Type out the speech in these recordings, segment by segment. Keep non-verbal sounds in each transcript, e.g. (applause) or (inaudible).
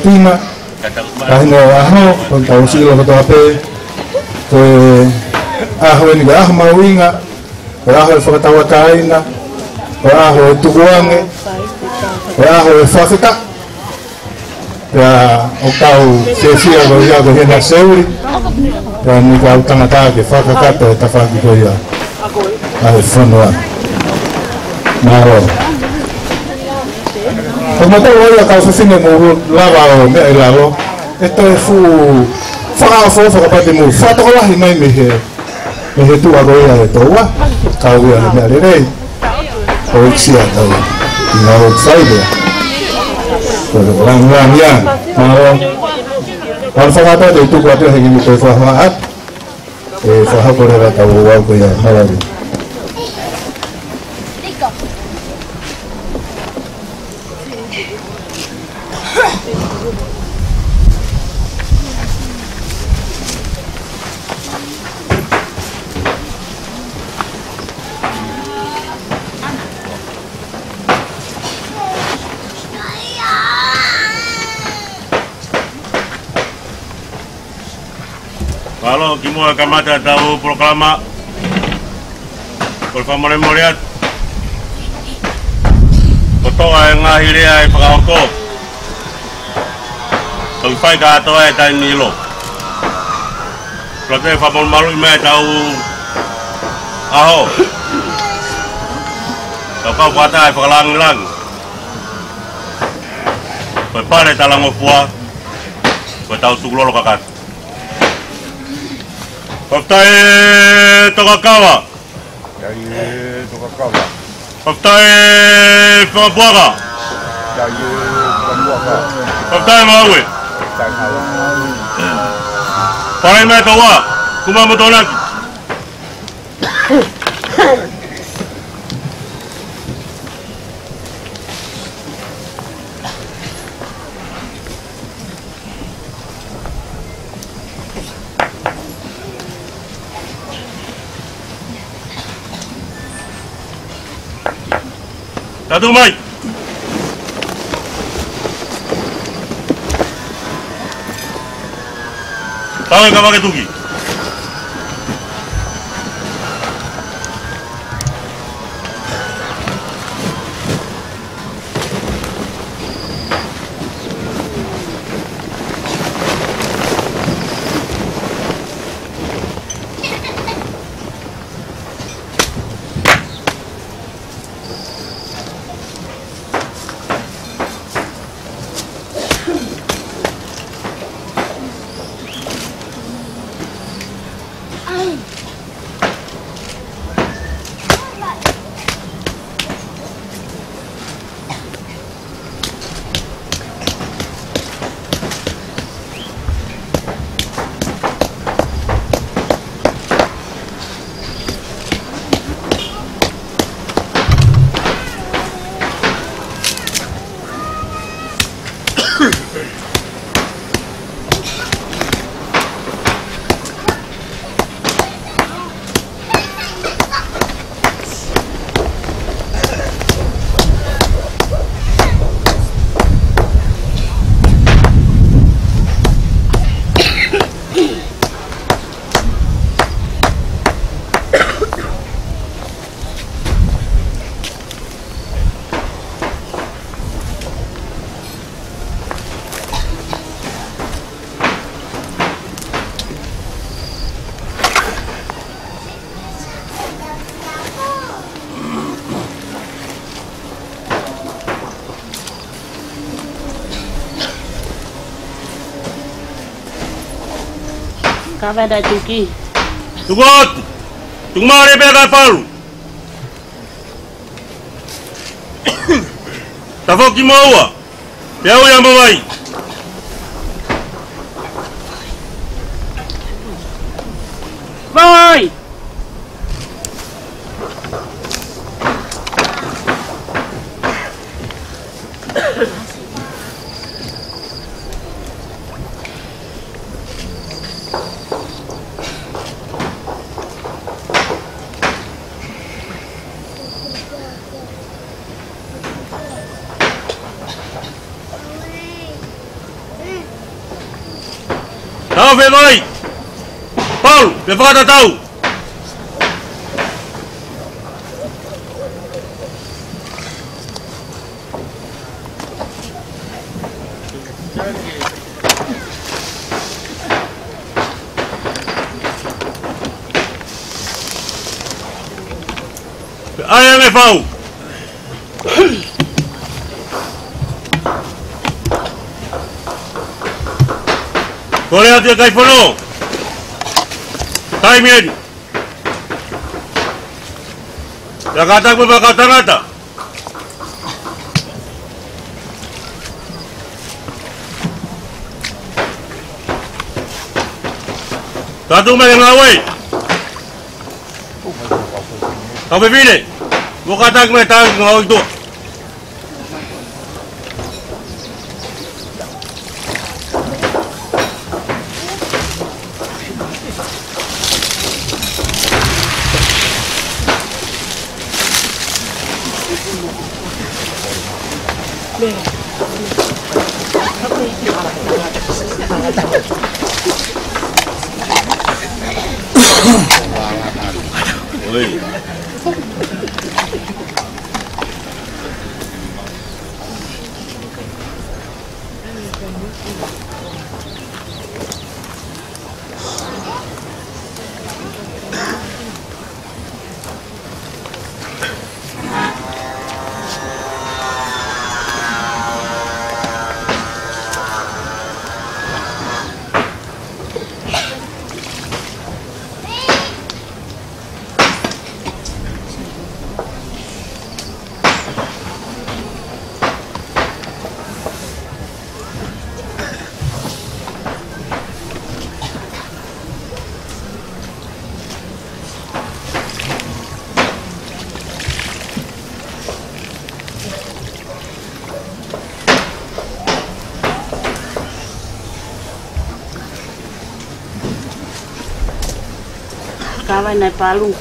Fatima, Rahim Aho, kon tahu sih lo ketua AP, ke Aho ini Aho Mawinga, Aho Fakatawa Kaina, Aho Tuguange, Aho Fakita, ya Okau Sesia Goya Goya Naseuri, ya Nika Utanata ke Fakata Tafaki Goya, Aho Fonwa, Maro. Como te voy a causar sin embargo, lavado, me he lavado. Esto es su. Fao, fao, fao, para ti, muy fato, la y me dije. Me dije, tú vas a ir a de todo, día de mi alegre Hoy sí, a todo Y no lo sabe. Pero gran, gran, ya. Maro. Al fao, tú cuatro, es que me fue a fajar. Eh, fajar por el ataúd, guau, cuidado, jalar. Ya, programa Tratado Proclama. Por favor, memoriat. Kotoa yang ngahiri ay pagkauto. kulfa ka ato ay tayo nilo. Prote famol malu may tahu aho. Kapag kata ay pagkalangilang. Pagpare talang ngopua tahu Pagtao lo kakak Oftae Tokakawa. Yaye eh, Tokakawa. Oftae Fabuaga. Yaye eh, Fabuaga. Oftae Maui. Oftae Maui. Parai mai kawa. Kumamoto naki. Zadumaj! Dawaj kawałek długi. Acaba da tuki. Tu gosto? Tu mora pegar falo. Tá vou que moa. Eu e a mamãe. noi! Paulo, levanta tau. Aia, me pau! Olha de caifonão! Time ele! Já gata com a gata gata! Tá tudo bem lá, ué? Tá bem, filho? Vou catar com a gata com vai na palu.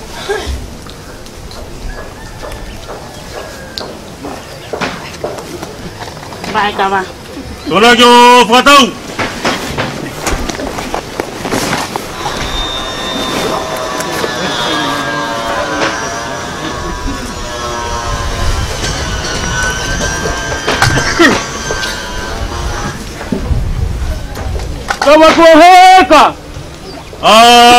Vai, tava. Tá Dona Jo, fatão! Vamos correr, cara! Ah!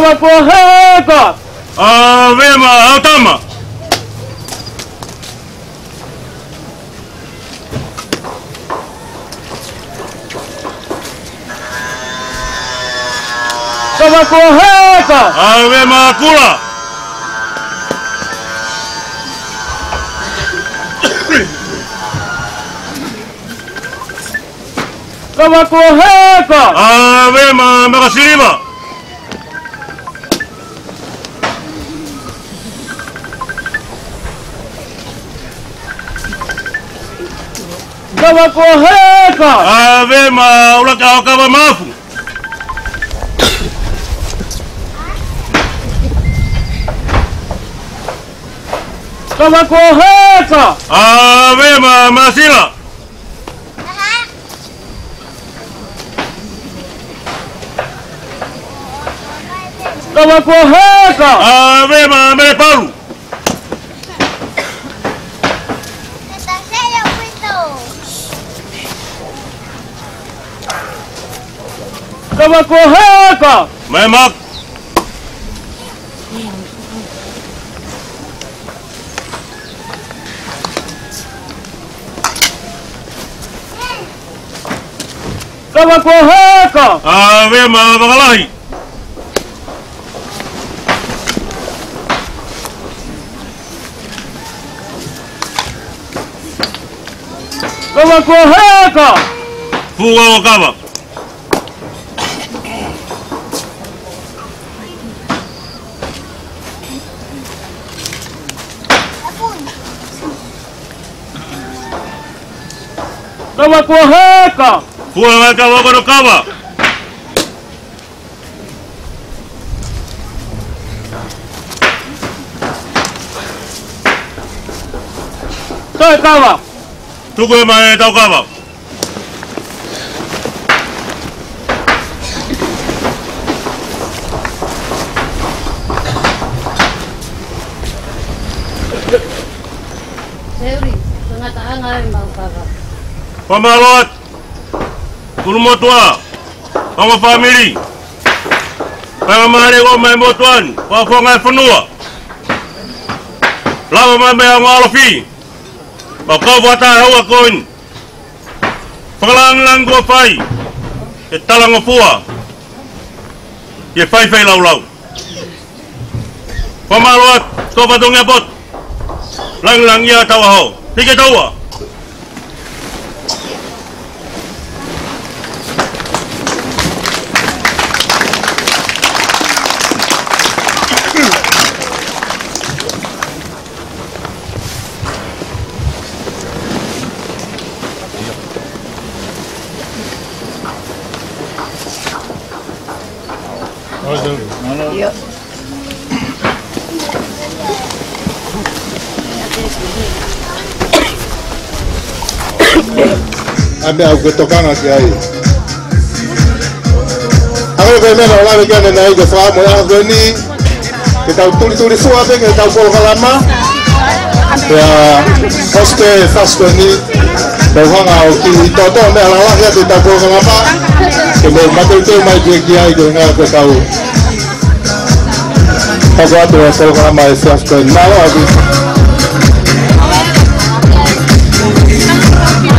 boa porrada! Ah, vem, mano, toma! Toma porrada! Ah, vem, pula! Toma porrada! Ah, vem, mano, me Kama ave Ah, vema, unataka kama mafu. Kama koheka. Ah, vema, masila. Kama ave Ah, vema, meleparu. tava correndo! Mas, mas... Tava correndo! Ah, vem, mano, vai lá aí! Tava correndo! o cava! kwa Toma kuoheka! Kuule vaikka voikono kava! Toi kava! Tukuimaan ei tau kava! Pama lot. Tulu motua. Pama family. Pama mare go mai motuan. Pa fo ngai fenua. Lama mai mai ngo alofi. Pa ko vata ho a koin. Pangalang lang go fai. E talang o pua. Ye fai fai lau lau. Pama lot. Ko vatu ngapot. Lang lang ia tawa ho. Tiga tawa. Tiga tawa. kutembea kutokana siai kita olavekene naigo fahamu yaveni kita veke kitaukolkalama ya koske faskoni tauhanga oki toto mealalahya kitaukolkalama kemaumateuteumaikiakiaigoinga kwekau tagoatu kolkalama esiaskoni nalo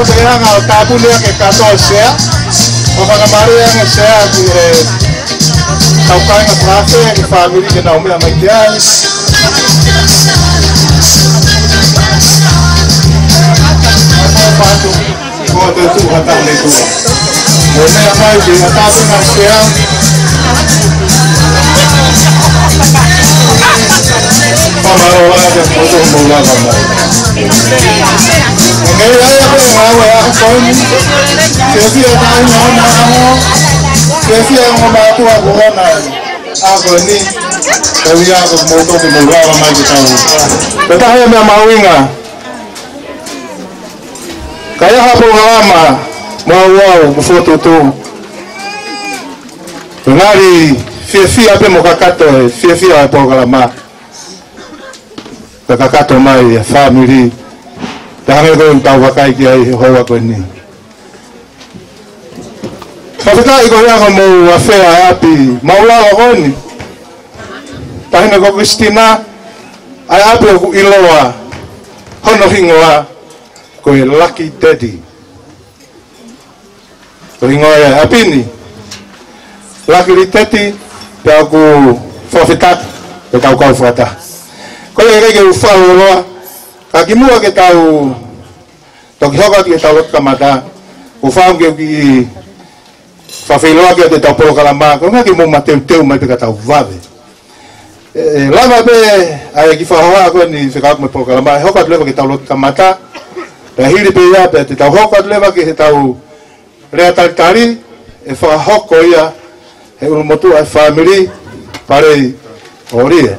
o se quedan a obstáculos en el caso del SEA, o para María en el SEA, que tocar en la clase, en la familia de Naomi Amaidial. Kota tu hatar letua. Mereka mai Mama lo va a hacer por un poblado. Porque yo ya tengo una wea con que mo que si es ni pero ya como todo que me va a mamar que kaya hapo ngawama mwawao mfoto tu ngari fiefia pe mokakato fiefia wapokala daga kato mai family daga ko ta wakai ki ai ho ko ni Fafika iko ya ko mo wa fe ayapi maula ko ni Tahina ko Kristina ayapi ko iloa hono hingoa ko lucky daddy Ringoa ya apini Lucky daddy ta ko fafita ta ko kau fata ko e rege u fa o loa ka ki mua ke tau to ki hoka ki e tau ka mata u fa unge ki fa fei loa ki e te tau polo kalamba ko nga ki mua ma teu teu mai pe ka tau vave e, e lava pe a e ki fa hoa ko ni se ka kume polo kalamba e hoka tu lewa ki tau loa ka mata pe a hiri pe ia pe te tau hoka tu lewa ki e tau rea tari e fa hoko ia e unu motu a family pare orie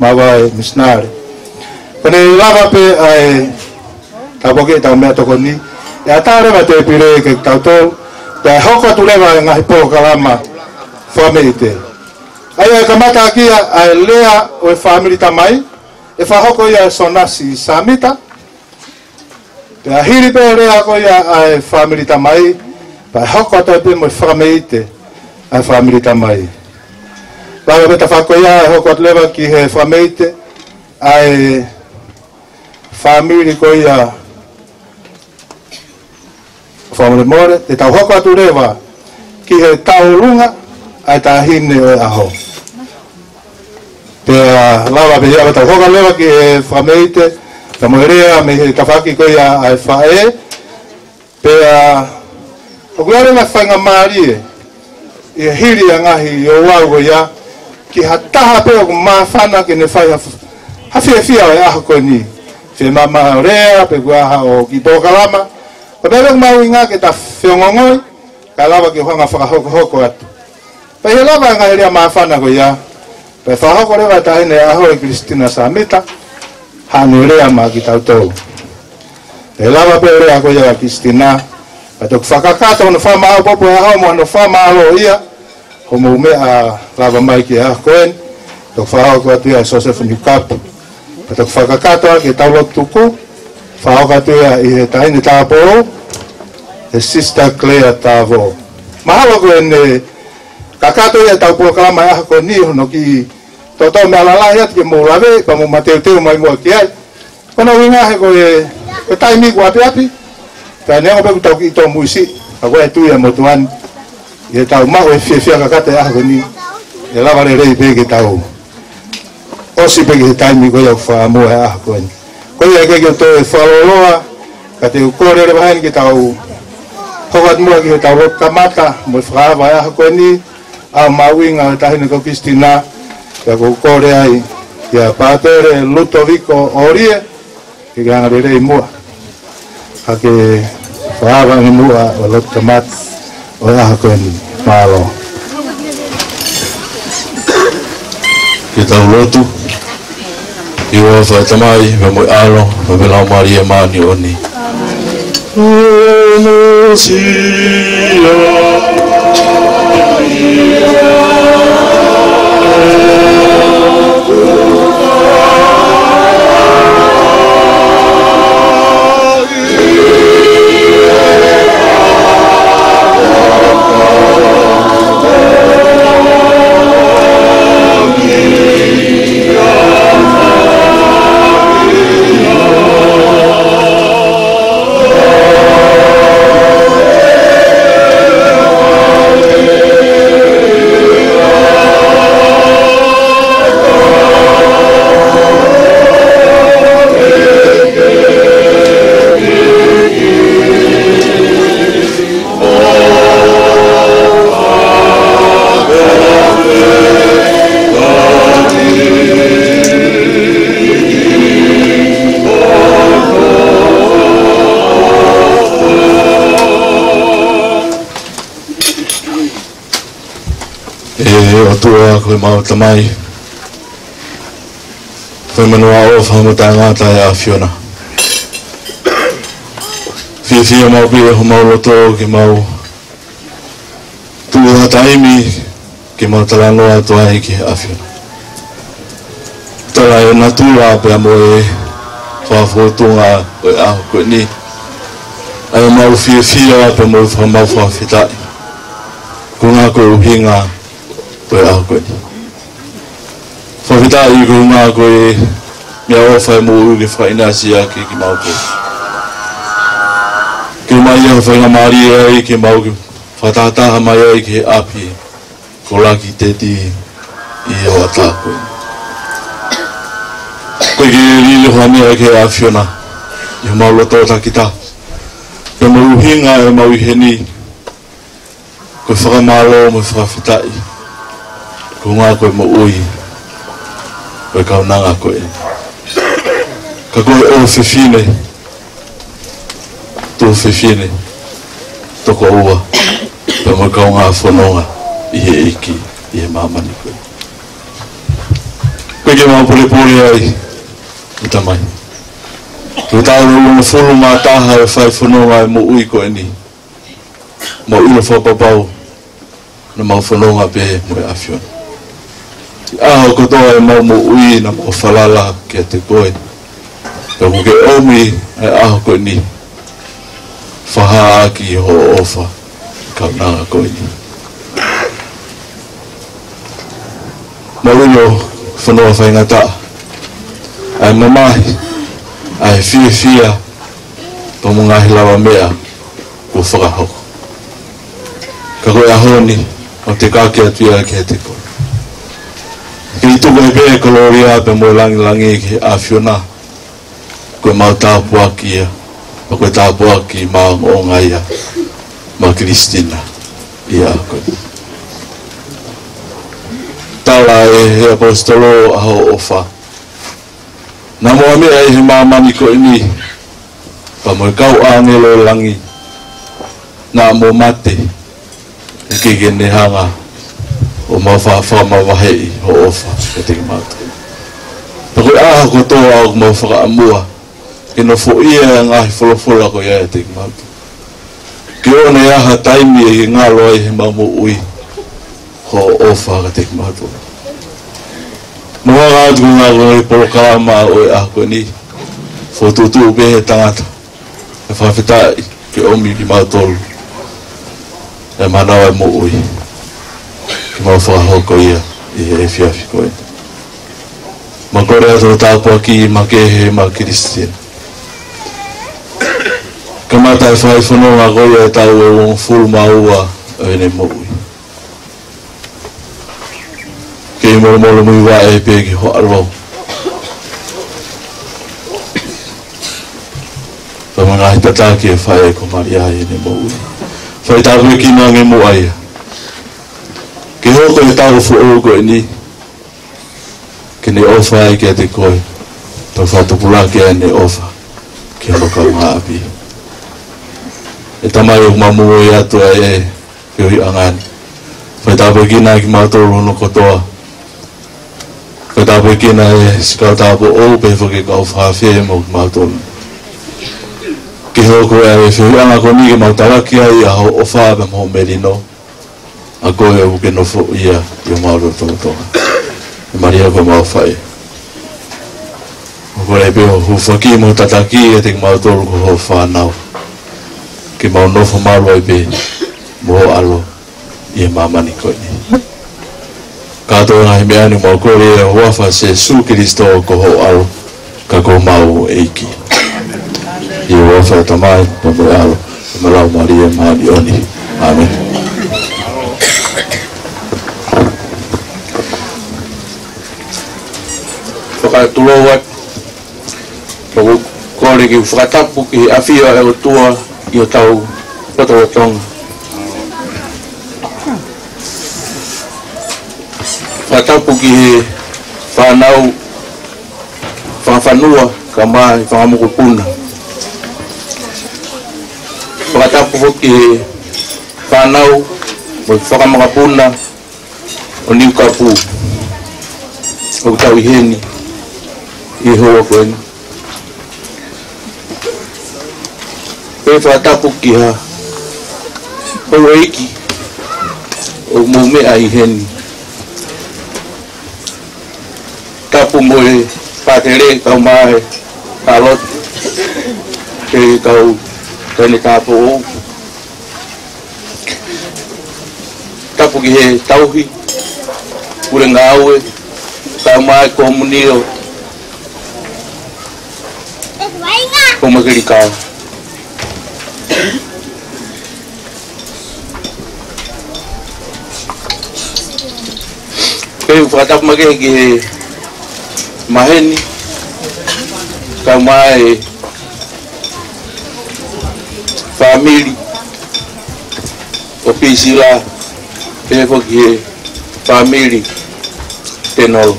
mawa e misnare. Pane lava pe ai tapo ke tau mea toko ni. E atare wa te pire ke tau tō. Pe hoko tu lewa e ngahi pō kalama whamei te. Ai e kamata akia ai lea o e whamiri tamai. E wha hoko ia e sonasi i samita. Pe ahiri pe lea ko ia ai whamiri tamai. Pe hoko atoe pe mo e whamei te. Ai whamiri tamai. Ai whamiri tamai. Tāua me ta whako ia e hoko atlewa ki he whameite ai whamiri ko ia whamere more te tau hoko atu rewa ki he tau runga ai tā hine oi aho. Te a lawa pe ia me tau hoko atlewa ki he whameite ka moerea me he ta whaki ko ia ai fae pe a hoko ia rewa whanga maari e i hiri angahi i o wau ia ki hata pe o mafana ke ne fai hafu hafi hafi o ya ko ni fe mama rea pe kwa ha o ki to kalama pa pe ko mau inga ke ta fiongongo kalama ke hanga fa hoko hoko atu pa he lava nga ile mafana ko ya pe fa hoko le ta ne ya ho Kristina Samita hanurea ma ki tau tau e lava pe rea ko ya Kristina pa to fakakata ono fa ma popo ya ha mo ono fa ma lo ia Homo a lava mai ki a koen, tau kua tui a Joseph Newcap. Pa e tau whakakatoa e ki tau wak tuku, whahau kua tui a i he po e sister Claire ma ho kua ne, kakato ia tau pua a aha koe ni no ki, to to me alala ia mo mō lawe, pa mō mateu teo mai mua ki ai. no winga he koe, koe mi kua api api, ta pe ki a koe tui a tuan Ya, e tau mau ya, ya e fiafia kakata e ahweni e lava lelei pege tau osi pege he taimi koe au whaamua e ahweni koe e kege tō e whaloloa ka te ukorere vahani ki tau hokat mua ki he tau kamata mo e whakaava e ahweni a mauinga e tahine ko kistina ka ko ukore ai ia pātere lutoviko orie ki ganga lelei mua ka ke whaava ngi mua o lotamata Oyaken Kita Kitang lotu Iwa fatamai Memui alo Memila mari emani oni Amen Amen koea koe mawata mai. Koe manua o whamata ngāta e a Fiona. Fia fia mau pia ho mau loto ke mau tū ha taimi ke mau tala noa toa he ke a Fiona. Tala e na tū a pia mo e whafo tūnga o e aho koe ni. Ai mau fia fia pia mo e whamau whafetai. Ko ngā koe uhinga ngā koe a koe. Whakita i koe ngā koe, mea o whae mō uke whainasi a ke ki mau koe. Ke mai a whainga maari e ai ke mau koe, whatataha mai ai ke api, ko laki te ti i o atā koe. Koe ke rili whane ai ke awhiona, i o mau loto o takita. Ke mau hinga e mau heni, koe whakamalo, mo whakawhitai. Koe hunga koe mo ui koe kaunanga koe ka koe o whiwhine tō whiwhine toko ua pa mo kaunga whanonga i he iki i he mamani koe koe ke mau pule pule ai i tamai Tu tau ni mo fulu ma taha e fai whanonga e mo ui koe ni mo ui na whapapau na mau whanonga pe mo e afiona aho katoa e maumu ui na o falala ki a te koe. Ka kuke omi e aho koe ni. Faha aki i ho ofa ka nanga koe ni. Marino whanoa whaingata. Ai mamahi, ai fia fia, pa mga hilawa mea ko whakahoko. Ka koe ahoni o te kākea tuia ki a te koe. Ini tu e kau ibe Gloria bemo langi langi afiona. Kau mau tahu aku ya, aku tahu aku mau orang ya, mau Kristina, ya aku. Tala eh apostolo aho ofa. Namu ame eh mama niko ini, bemo kau angelo langi, namu mate, e kegenehanga. Okay, ma fa fa ma wa he ho o fa ke te ma te pa ko a ko to a ko ma fa a mua ke no fo ia nga he fo fo la ko ia te ma te ke o ne a ha tai mi e nga lo ai he ma mo ui ho o fa ke te ma te mo a ga tu nga ko i polo ka ma o a ko ni fo tu tu be he ta ta e fa fa ta ke o mi ki ma tolu e manawa e mo ui ui ki mau whaka hoko ia i he ewhi awhi koe. Ma kore ato tāpua ki i ma kehe ma kristian. Ka mata e whai whanau ma goi e tau e wong full maua o ene mokui. Ke i moro moro mui wa e pe ki ho arwau. Ta mga hitata ki e whai e komari ai e ene mokui. Whai tāpua ki ma nge mua ia hoko e tau fu ogo e ni. Ke ne ofa e ke te koe. Tau whatupura ke ne ofa. Ke hoka maa api. E tamai o mamu e atua e ke hui angani. Whai tāpe kina ki mātoro no kotoa. Whai tāpe kina e sikau tāpo o pefo ke kau whawhia e mo ki mātoro. Ke hoko e a e whiwanga ko ni ke mautawakia i aho o whawe mo merino. Whai a koe au ke nofo ia i o maoro tōtoa. E maria ko mao whae. O kore pe o hufaki mo tataki e te mao tōru ko ho whanau. Ke mao nofo maro ai pe mo alo i e mamani koe ni. Ka tōna he mea ni mao kore e o wafa se su kiristo ko ho alo ka ko mao eiki. I o wafa tamai pa mo alo. E Mala o maria maani oni. Amen. Amen. Whakatulowat, Pagu kore ki whakatapu ki awhia e tua i tau patawatong. Whakatapu ki he whanau, whawhanua ka mā ki o le whakamangapuna o niu kapu o tau i heni i hoa koeni. E whātapu ki ha o reiki o mumea i heni. Kapu moe pātere kau mahe kalot e kau tene tāpu ou. tapugihe tauhi kule ngawe kama komunio koma Kau kei fatap magege maheni kama famili Opisi lah ya Peva que família de novo.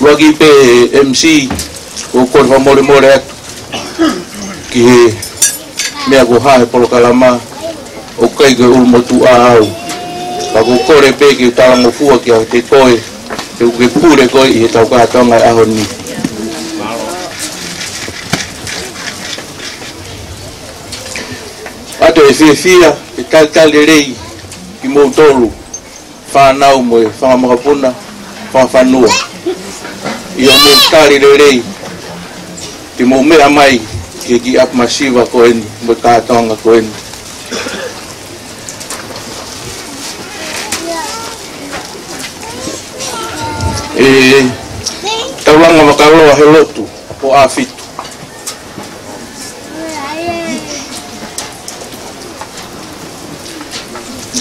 Wagi pe MC o corva more moreto que me agohai pelo calamar o kai ke ulmo tu au pa ko kore pe ki tala mo fua ki te koe te ke pure koe i tau ka tonga ahoni e fiafia e talitalelei i moutolu fanau moe fagamakapuna fagafanua ia mo talilelei i mo mea mai ke gi ap masiva ko eni mo tatonga ko eni e taulanga makaloa helotu po afitu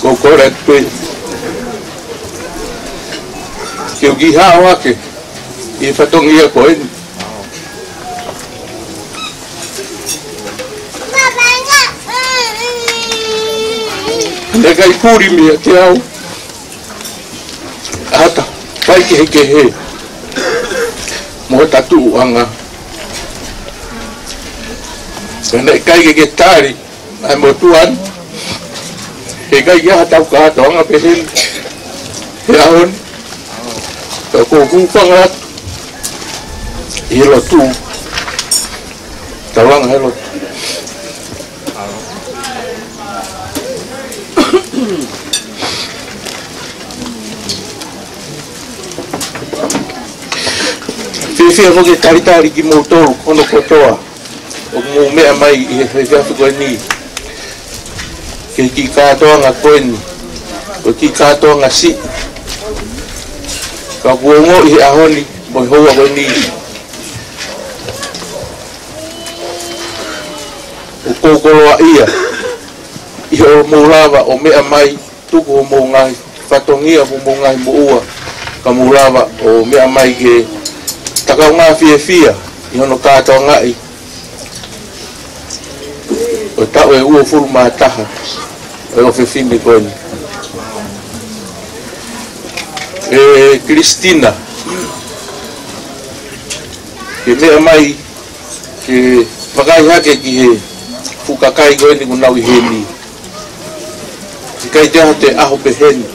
correcto que o guia o que e fatong ia coin Lega i kuri mi te au. Ata, pai ke heke he. Mo tatu à. Tēnei kai ke ke tāri, ai mo tuan. Mm cái giá Tiga iya atau ka to nga pisin. Yaon. To ku ku pangrat. Ilo tu. Tawang helot. Fifi ako kay Tarita Rigimoto, kono kotoa. Huwag mo may amay, ihagya ko ni. ke ki katoa ngā koeni, ko ki katoa ngā si. Ka kuongo i ahoni, mo i hoa koe ni. O kōkoloa ia, i o mūlawa o mea mai, tuku o mōngai, fatongia o mōngai mo ua, ka mūlawa o mea mai ke takau ngā fia fia, i hono katoa ngai. O tau e ua furu mātaha. Thank you e o fefimi koni. E Kristina, ke mea mai, ke whakai hake ki he fukakai koni ku nau i he ni. Ki kai te aho te aho pe heni.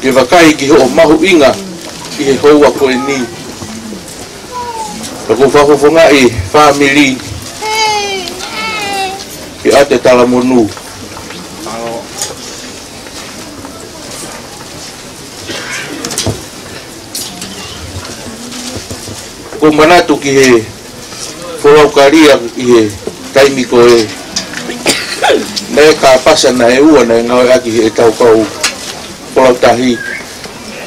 Ke whakai ki he o mahu inga ki he houa koni ni. Ako whahofonga i whamiri i a te tala monu. Ko manatu ki he whorokaria i he taimiko e ne ka pasa na e ua na e ngau e aki he e tau kau polo tahi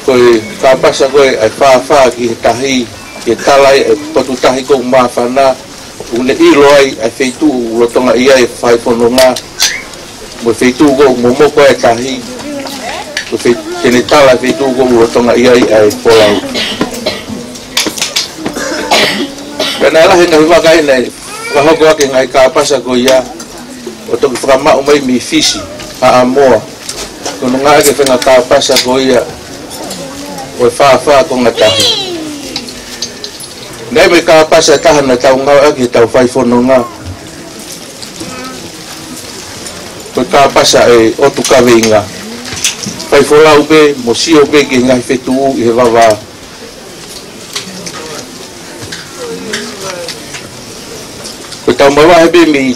ko e ka pasa koe e whaafaa ki he tahi ke talai e patutahi kou mawhana une iro ai ai feitu lo tonga ia e fai fono nga mo feitu go mo mo ko e tahi o fei tene tala feitu go lo tonga ia ai pola u kana ala hen ngai wakai nei ko ho ko ke ngai ka pasa go ia o to frama o mai mi fisi a amo ko nga ke fena ta pasa go ia o fa fa ko ngata Nei me ka pasa e taha na tau ngau aki tau fai fono ngā. Me ka pasa e otu kawe i ngā. Fai fola ube, mo si ube ki ngai fetu u i he wawa. Ko tau mawa hebe mi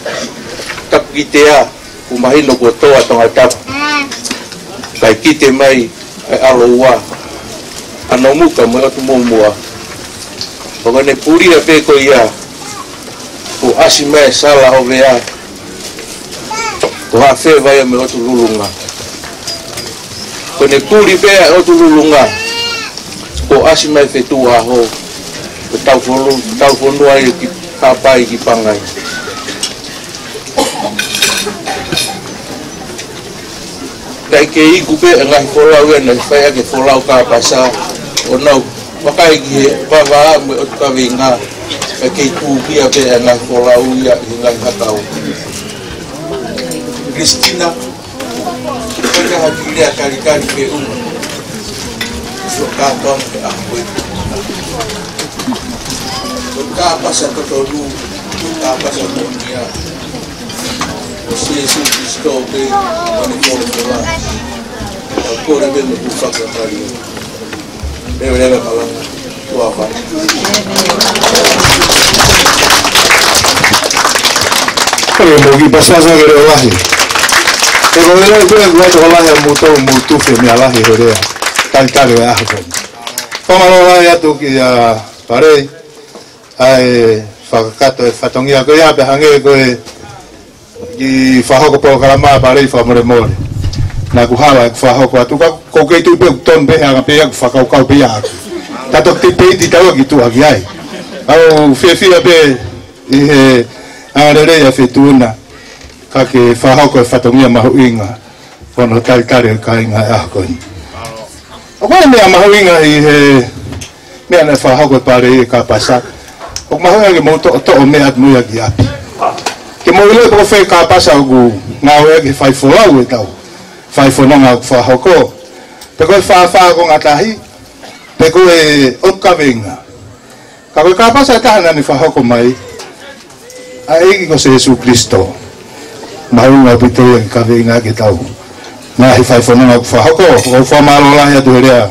tapu ki te a, ku mahino kua toa tonga tapu. Kai kite mai, ai alo ua. Anau muka, mo atu mo mua o ngane purira pe ko ia o asi mai sala o vea o hafe vai me otu lulunga Kone puri pea o tu lulunga Ko asi mai fetu aho Ko tau fondu ai ki kapai ki pangai Kai ke iku pe ngai folau e ngai fai ake folau ka pasa O nau makaigi vavā me o taviga e kei tuvia pe e gai kolau ia i gai hakau kristina kakahakilea kalikali pe uma so katoa me ahoe o tapasa totolu o tapasa monia o siesu kristo pe mane kolokola o kore me me kufaka Deveria da palavra. Boa parte. Pasasa que lo baje. Te conviene el cuerpo en cuatro un montón, mutón, multufe, me alaje, jorea. Tal Toma ajo. Tómalo, vaya tú que ya paré. Ay, facato, fatonía, que ya, pejangue, que. Eh. Y fajoco por calamar, paré y famore more. na ku hawa ku fa hoko tu ko ke tu pe ton pe a pe ku fa ka ka pe ya ta to ti pe di ta wa ki tu a ki ai au fe fi a pe e a re re ya fe tu na ka ke fa hoko fa e to mia ma hu inga ko no tal tal e ka inga a ko ni o ko mia ma hu inga i he mia na fa hoko e pa re ka pa sa o ma hu ke mo to to o mia mu ya ki a ke mo le ko fe ka pa sa ku na wa ki fa fo la u e nga fa hoko Pe fa fa ko nga tahi, pe e upcoming Ka sa ta na ni hoko mai, a ko se Jesu Kristo. Maunga ka ve kawenga ke tau. Ngā hi lo la ya o whamalola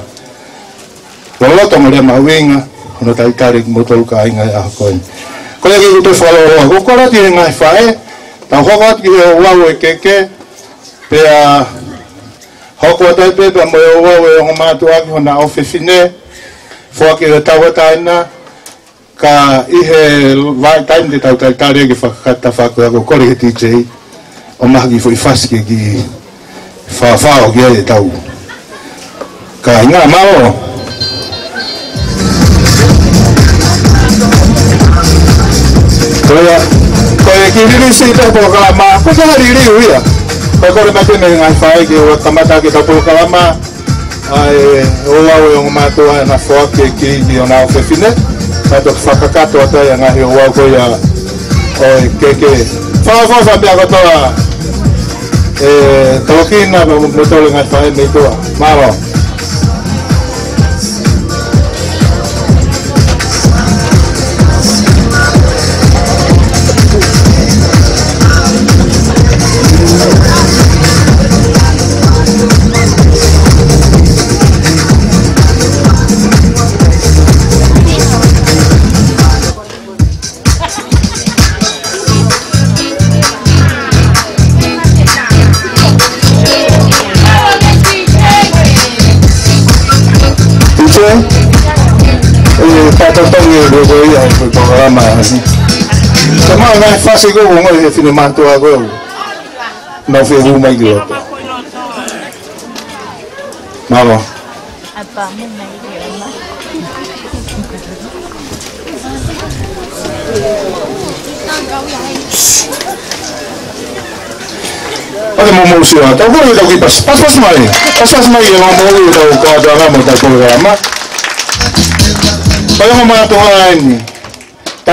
ko lo to mo rea mawinga, ono tai kare mo tau ka nga e a koe. Koe ki uto whaloroa, kukora tiri ngai whae, tau hoko ki e e keke, pe a hoko atai pepe mo yo wo yo ho matu aki ho na ofe fine fo aki ho tawa taina ka ihe vai taim de tau tai tare ki fa kata fa e ko ko kore ti je o ma ki fo ifasi ki fa fa o ki e tau ka nga mao Koe, koe ki riri si te pokala maa, kusaha riri uia. Koe, Pasali matini nga saigi watamataki tapulukalama ai uwau yung matua na foke kiji ya. ah. eh, na ofefine kato kusakakato wata ya ngahi uwau kuya oi keke sawa sawa sabi akotoa eh tokina mutole nga saigi mitua maro mama. Kama nga fasi ko nga e fini manto ako. Na fe hu mai gyo. Mama. Apa mo mai gyo. Olha meu irmão senhor, então vou ir aqui para para para mãe, para para mãe eu vou ir dar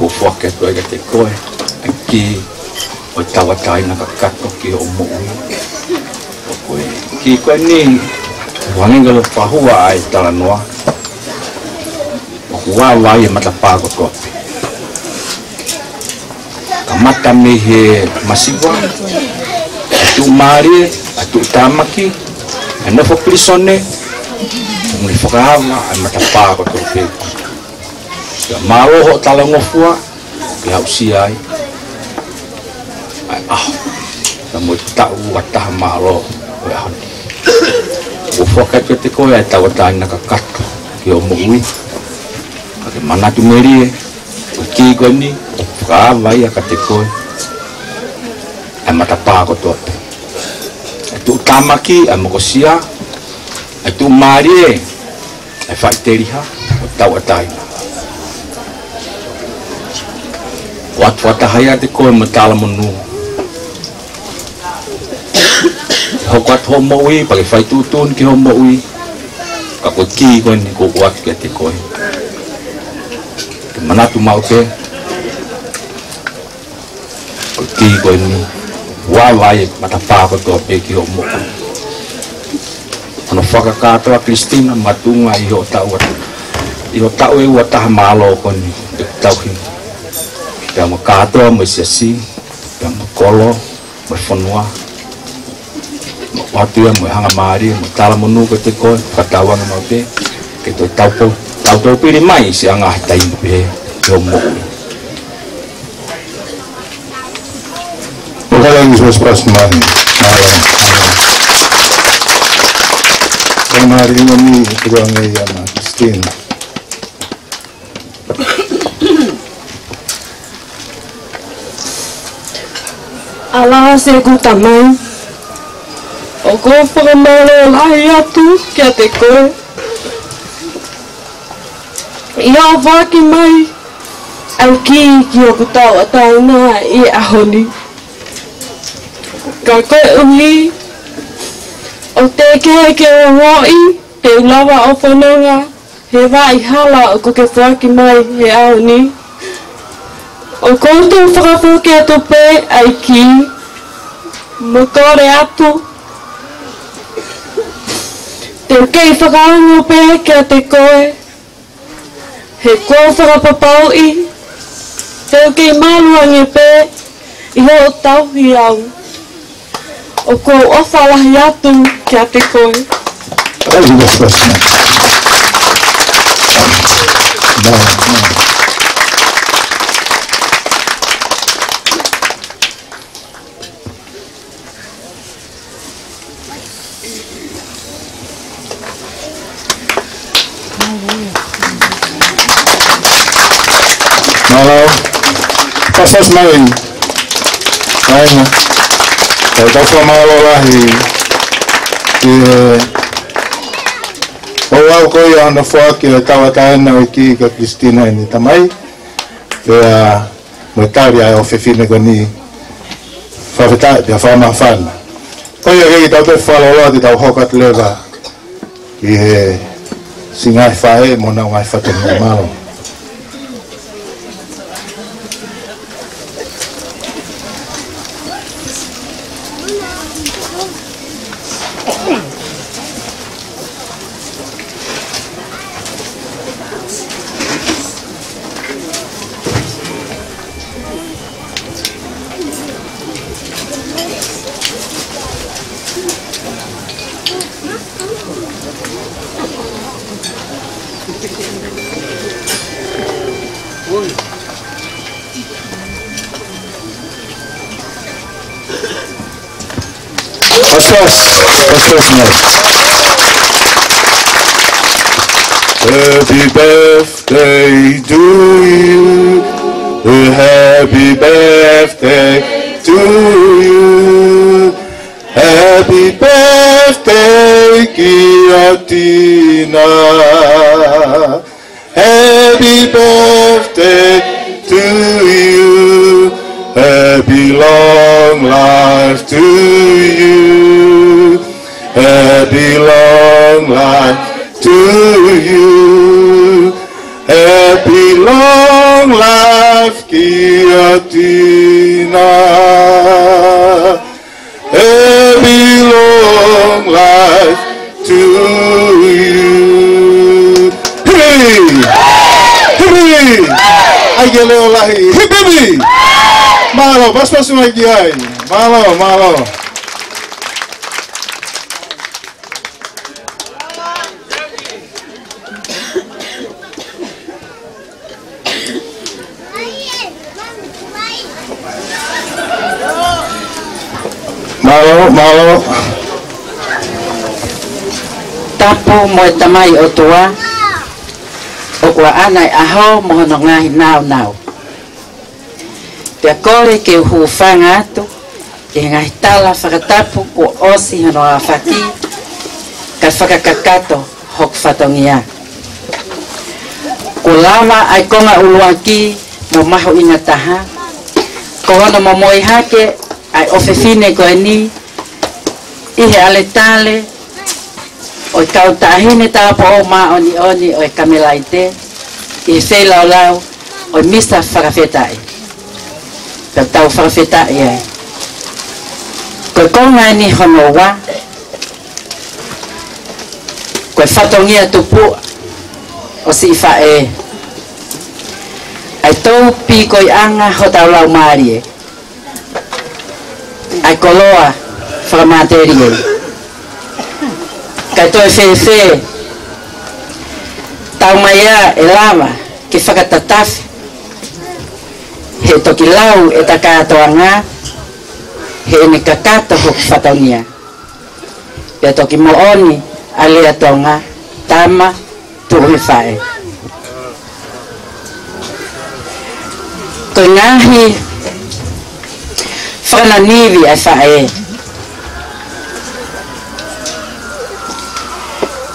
o fua ke koe ke te koe ai kau o tawa naka na ka ki koe ki ni wangi ngalo pahua ai tala noa o kua wai mata pāko kopi ka mata masiwa atu mari atu tamaki anafo prisone Mungkin fakahama, ay mata ko rin. ya maro ho tala ngofua ya usi ai ah na mo ta u ta maro ya han o fo ka pete e. ko ya ta ta na ka kat ki o mo ni ka ke mana tu meri e ki ko ni ka vai ya ka te ko a mata pa ko to tu tamaki a mo sia a tu mari e fa te ri ha ta ta watu watahayatiko mataalamu nu hokwat homo wi pagi fai tutun ki homo wi kakut ki ni ko kuat ke kau, kemana tu mau ke kakut e e ki kon ni wawai mata papa ko pe ki homo ano fakakato a Kristina matunga iho tau iho tau e watah malo ni tau dan mekatro mesesi dan mekolo mefenua waktu yang menghangat mari mencari menu ketika ketawa sama be kita tahu pun tahu tahu pilih mai siang ah tayin be jomo Bukan yang disuruh sepas mari Mari ini kurangnya yang ya, miskin se kuta mai. O ko whakamare lai atu kia te koe. I a whaki mai, au ki ki o ku tau atau i a honi. Ka koe uhi, o te kehe ke o roi, te lawa o whanonga, he wai hala o ku ke whaki mai he aoni. O koutou whakapu ke atope ai ai ki, motore atu. Te kei whakaungo pē kia te koe, he kō whakapapau i, te kei maluangi pē i ho tau i au. O kō o whalahi atu kia te koe. Thank you, Mr. Thank you. Christmas morning. Aina. Tau tafua maalo lahi. Ki he. Eh, o oh, au koi ana fua ki he tawa taena o ki ka Christina e ni tamai. Ke a mai tari ai o fefine ko ni. Fafetai, pia fa maa fana. Koi a kei tau tafua lo loa ki tau hokat leva. Ki he. Singai fae, e mona wai fatu maalo. Aina. Happy birthday to you. Happy birthday to you. Happy birthday, Giotina. Próximo aqui, ó. Marlon, Marlon. Marlon, Marlon. Tapo mo tamai o tua. O kwa anai aho mo no ngai nao nao. pia kore ke hufanga atu ke ngai tala fakatapu o osi hano a ka fakakakato hok Ko lama ai konga uluaki mo maho ina taha ko hono mo moi hake ai ofefine ko ni ihe ale tale o kau tahine ta po ma oni oni o kamelaite i sei lau lau o misa fakafetai กับเตาฟาฟิตะใหญ่กดก้องงานนี่ขนมว่ากดฟาตรงเงี้ยตุปุโอสิฟาเอไอโตปีกอยอังะเขาเตาเรามาดิไอโกโลอะฟามาเตเรียกตัวเฟเฟเตามาเยะเอลามากิฟากตัตาฟ he toki lau e takatoanga he ene kakato hoki fatonia toki mooni a lea tama tuuhefae hi, fana nivi ai fae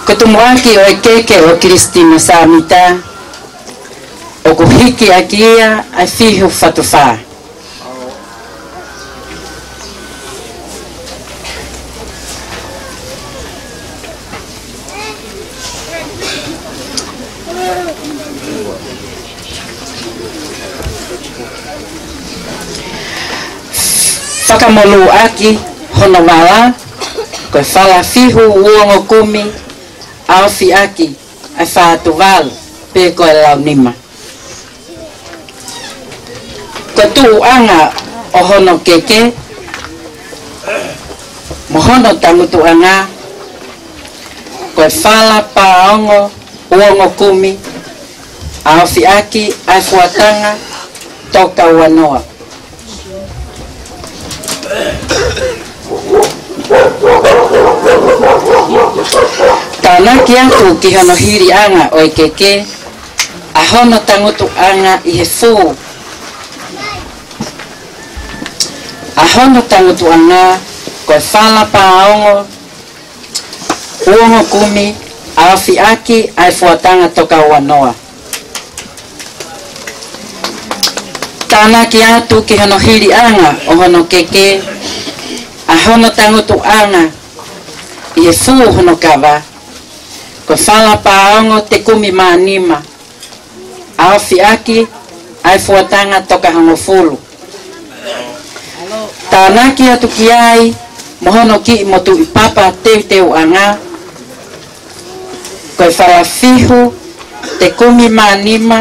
ko tumuaki e keke o kristina samita وكبهيكي أكيا أفيه Faka whakamolu aki hono mala koe whala fihu uongo kumi aofi aki ai whaatu wal pe koe lau nima. tuanga o hono keke. Mohono tangu tuanga. Koe whala paongo uongo kumi. Aofi aki ai fuatanga toka wanoa. Tānaki atu ki hono hiri anga o i keke. Ahono tangutu anga i he fuu a hono tango tu anga ko e whala pā ongo uongo kumi a awhi aki a e fuatanga toka ua noa tāna ki atu ki hono hiri anga o hono keke a hono tango tu anga i e fuu hono kawa ko whala pā ongo te kumi mā nima a awhi aki a e fuatanga toka hono fulu tāna ki atu ki ai, mohono ki i motu i papa te te uanga, koe wharawhihu, te kumi mānima,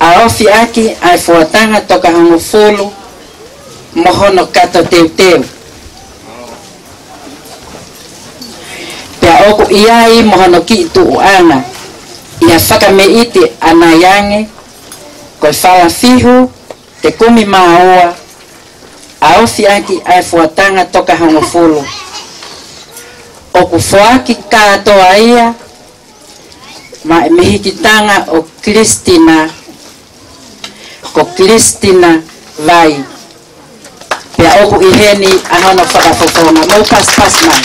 a ofi aki ai fuatanga e toka hango fulu, mohono kato te teu. Pea oku i ai mohono ki i tu uanga, i a whakame iti anayange, koe wharawhihu, te kumi maa aofiaki aki aefuatanga toka hangofulu okufoaki katoa ia ma mihikitanga o Kristina ko Kristina vai pea oku iheni ahono whakafofona mau paspasman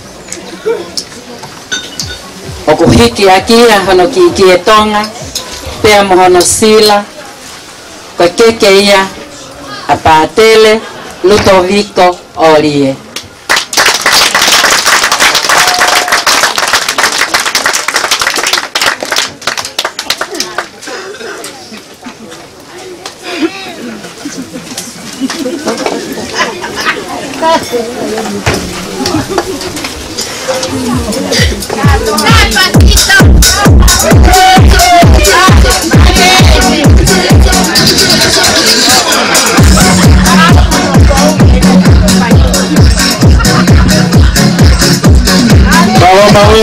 uhiki aki hono kiikie tonga pea mohono sila kwa keke apatele lutoviko olie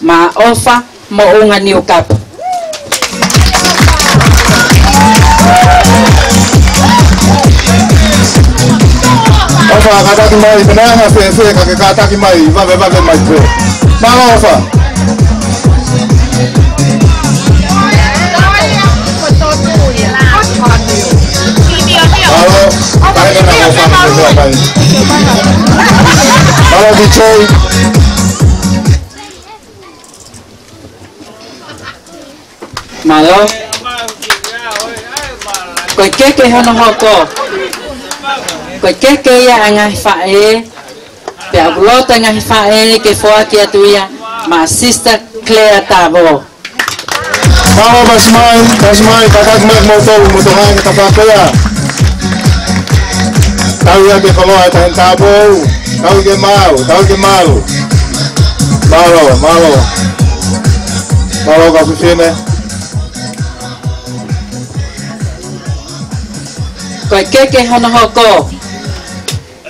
maofa mounga ukap ofa akataki mai menanga sense kake kataki mai vave vave maitre manga ofa Halo, kalian kenapa sama sesuatu? Halo, Bicoy. malo quay chết cái hơn hoa cổ quay chết cái à, anh ngay phải bèo lo anh ấy phải cái phoa kia tu ya à. mà sister Claire Tavo Mama Basmay, Basmay, tatat mag mo to, mutuhan ka pa kaya. Tao ya di kalo at ang tabo, tao di mau, tao di mau. Malo, malo. Malo ka kusine. Malo. cái cái cái hòn hò cô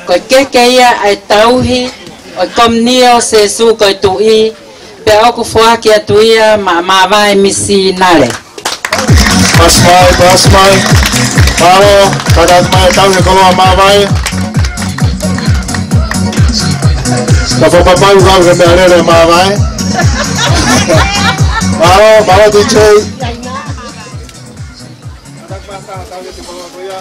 cái cái cái à, ai tàu hi coi com nia se su coi tụ y béo cô phua kia tụi à, mà mà vai misi nale Mas mai, mas mai. Paro, kada mai tau ke kolo ma vai. Ta fo papa u gau ke me arere ma vai. Paro, paro tu chei. Kada mai tau ke kolo ma vai.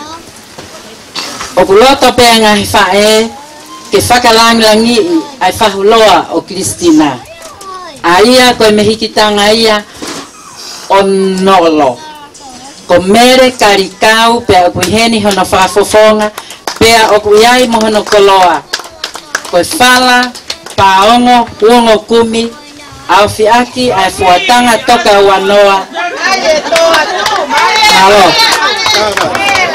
O ku loa topea ngā he whae, ke whakalangilangi i ai whahu loa o Kristina. A ia koe mehikitanga ia o nolo. Ko mere karikau pea upu heni hono whafofonga, pea upu iai mo hono koloa. Koe whala, paongo, uongo kumi, au fi aki ai fuatanga toka ua noa. Aie toa, toa, maia! Halo.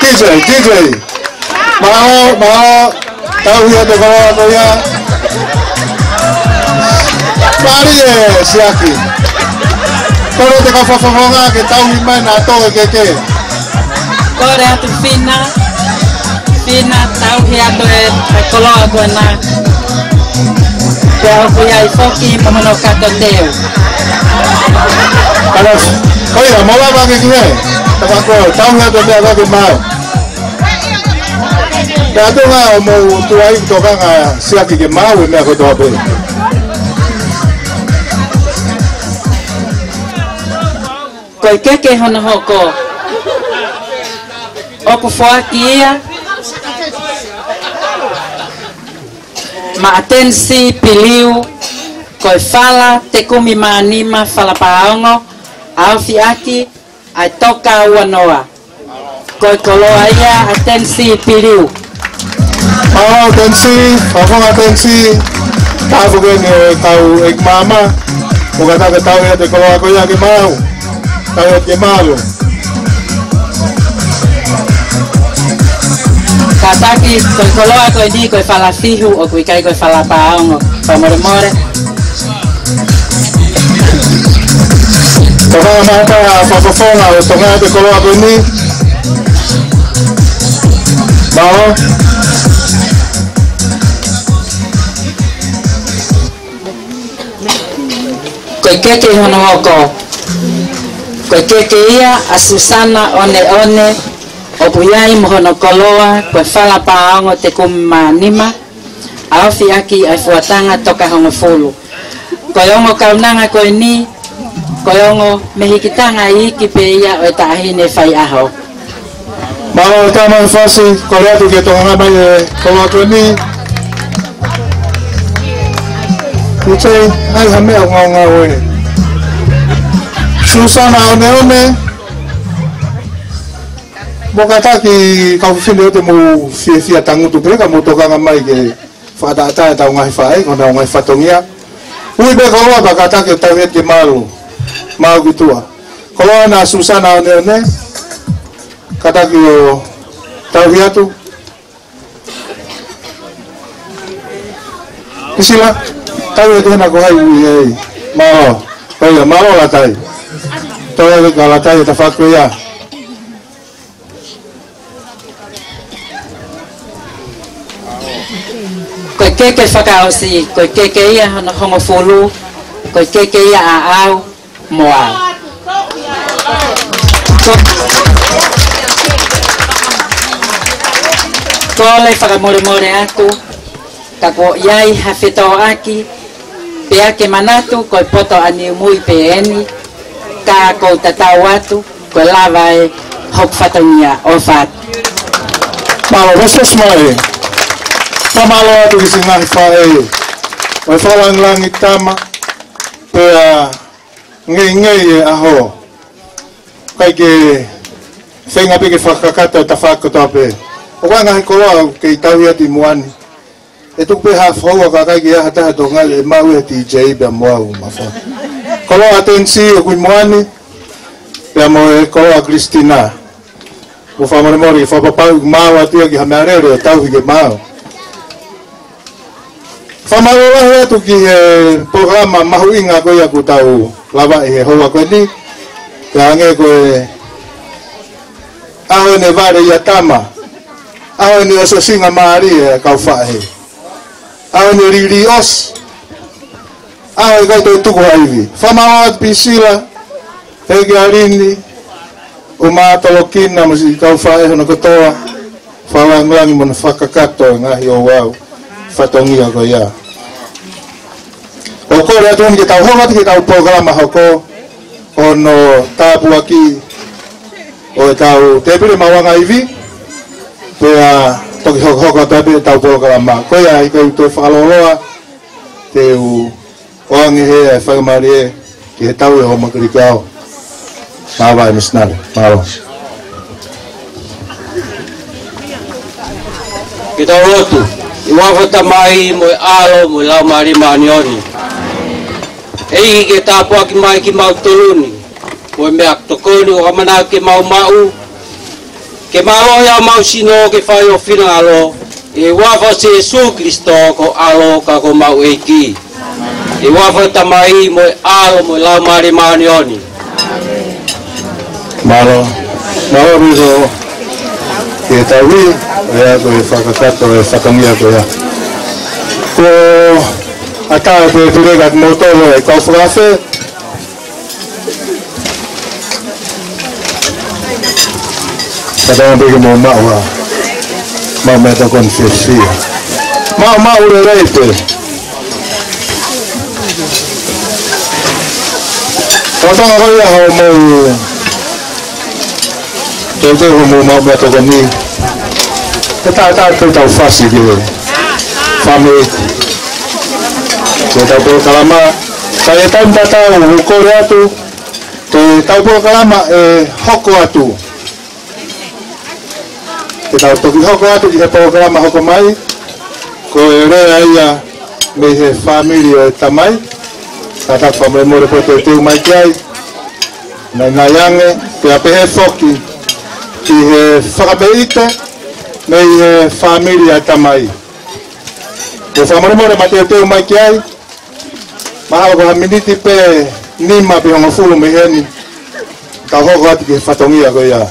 DJ, DJ! Mao, Mao, tao bien te como todavía. Marie, si aquí. Pero te cofa fofonga que tao bien mana todo que que. Corea tu fina. Fina tao ya do e color do na. Que eu fui aí foki para mano catoteu. Carlos, oye, mola va que que. Tabaco, tao ya do te va que mal. Kado nga omo tuwain to ka nga siya kikimawi me ako dobe. Eh. Koi keke hono hoko. Opo foa kia. Ma atensi piliu. Koi fala te kumi maanima fala paongo. Au aki. ai toka uanoa. Koi koloa ia atensi piliu. Oo, oh, Tensi. Ako nga, Tensi. Tabo ko nga, tao, eg mama. Huwag ka tao, ito ko ako yan, kimaw. Tao, kimaw. Kataki, koi koloa, koi di, koi fala fihu, o koi kai, koi fala paong, koi more more. Toka mata, papafonga, o toka te koloa koi koe keke hono hoko. Koe keke ia a Susana one one, o puyai mohono koloa, koe whala paaongo te kumma nima, a ofi aki ai fuatanga toka hongo fulu. Koe ongo kaunanga koe ni, koe ongo mehikitanga i iki pe ia o ta ahine whai aho. Mawa o tamo fasi, koe atu ke tohanga mai e koloa koe ni, koe ongo kuchei aihame ongonga we susana bo kata ki kaufufine ote mo fiafia tagutu pereka mo tokaga mai ke faataataa taugahi ngai ona ogahi fatogia ui beka oa kata ke tau ke malu mau kau koloa na susana oneone kata ki o tauhiatu Isila. tao đi na ko ai e ma o ia ma o la tai tao ia ka la tai ta fa ko ia ko ke ke fa ka o si ko ke ke ia na hongo folu ko ke ke ia a au mo a Ko le whakamore more aku, kako iai hawhetau aki, pea ke manatu ko poto ani umui peeni ka ko tatau atu koe lava e fatania o fat Malo vesves mai Tamalo atu kisi ngahi pae Oe falang langi tama Pea ngei ngei e aho Kaike Whainga pike whakakata o tawhakotoa pe O wanga he koloa kei muani e tuk pe ha frowa kaka ki ha ta tonga le mawe ti jei be moa u mafa kolo atensi e kui moani pe mo e kolo a Kristina o fa mo mo fa papa u mau atia ki ha me arere tau ki mau fa mau wa he tu ki e programa mahu inga ko ya ku tau lava e hoa ko ni ka nge ko e aho ne vare ya tama aho ne oso singa maari e eh, kau fa he awe ni lilios awe kaita ituko haivi fama wapisila egalini umatolokina musikaufaehono kotoa falanglangi mona fakakato ngahio wau fatongia koya hoko rea tuni kita hokat kita programa hoko ono tapuaki o kau tepire mawanga hivi Tua toki hoko hoko pepe e tau poloka la maa. Koia i koi tō whakaloloa te u oange he e whakamari e ki he tau e ho makari kao. Mā vai, Miss Nale. ro. Ki tau rotu, i wawhata mai mo e alo mo e lau maari maanioni. Ei ki ke tāpua ki mai ki mau toluni, mo e mea tokoni o hamanau ke mau mau, che maloya mausino che fai o finalo e se su Cristo ko alo ka ko mau eki e wafa tamai mo alo mo la mari manioni malo malo riso e tawi ya ko e fakakato e fakamia ko ya ko atare pe pure gat motolo e kofografe Kata mo bagi mo mau ha. Mau meta konfesi. Mau mau le rete. Kata mo bagi ha mo. Tentu mo mo mau meta koni. Kata kata kata fasi ke. Fami. Kata kata kalama. Kaya tanda tahu, kau lihat tu. Tahu kalama, eh, hoko atu. Kata ke nao toki hoko ati ki he programa hoko mai ko e rea ia me he family o e tamai ta ta whamre mure po te teu mai ki ai na i nai ange te ape he foki ki he whakapeito me he family o e tamai te whamre mure ma te teu mai ki ai Mahalo kwa miniti pe nima pe hongo fulu meheni. Ka hoko ati ki whatongia koe ia. Yeah.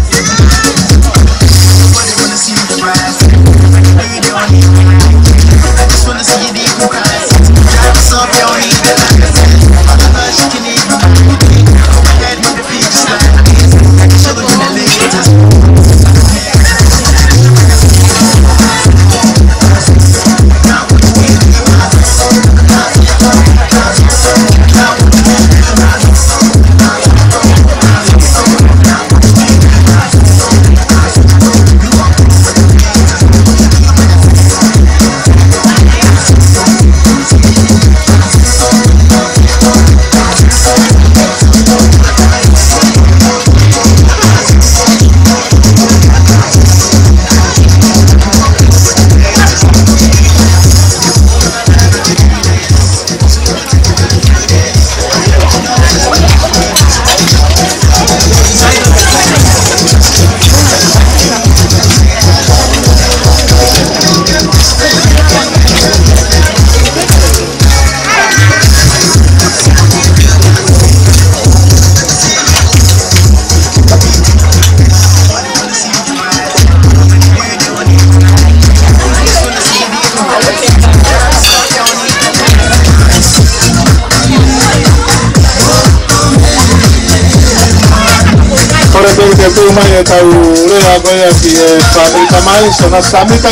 ekaure agoyaki fabrika maiso nasamika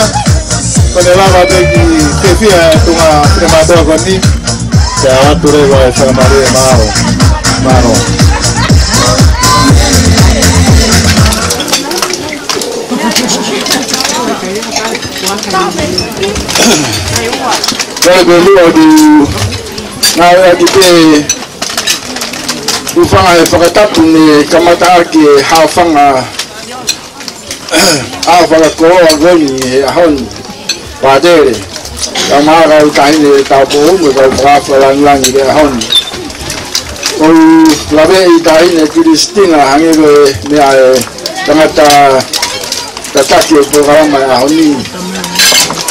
kolela babeki tefia tunga premadogo ni teawaturegwa efamarie maro maro gweluodu naweagite ufanga efakatatu ni kamata aki hafanga a fala ko a goni a hon padere a mara u kai ni ta bo mu ga fra fala lan ni ga hon o la ve i tai ne kristina hange be ne a tangata tataki o programa a honi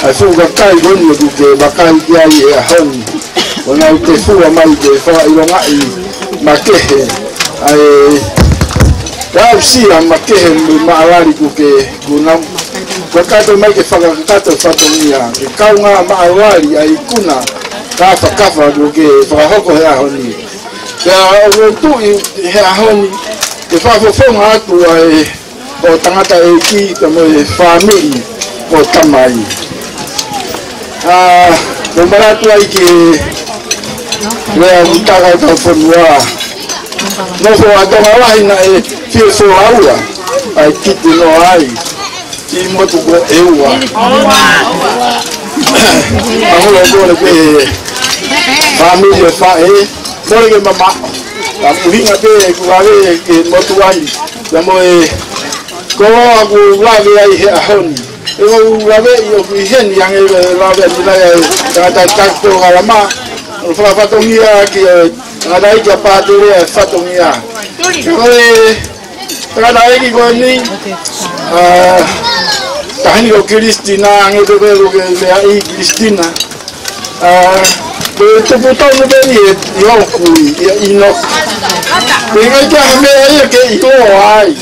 a so ga kai goni du ke bakai ya i a hon ona u te fu mai te fa i longa i makehe ai Tau si a makehe mu maalari ku ke gunau. Kwa kato mai ke whaka kato whato mia. Ke kaunga maalari a ikuna kafa kafa ku ke whakahoko he ahoni. Te a wotu i he ahoni ke whafofonga atu a e o tangata e ki te mo e whamiri o tamai. A te maratu ai ke rea mutaka kao whanua. Nofo a tonga wahina e Tia so aula, ai kiti no ai, ti motu ko ewa. Ahora agora que família fa e, mora que mamá, a muringa que kuave que motu ai, chamo e, koa ku lave ai he ahoni. Eu lave eu fui hen yang e lave ni la e, tata tacto galama, fa fa tongia que ngadai que pa tu le fa tongia. Oi. 나에게 거니 아 다니 거 크리스티나 안에 그거 그거 내가 이 크리스티나 아 그때부터 무대니 요구이 이노 내가 이제 한번 이렇게 이거 와이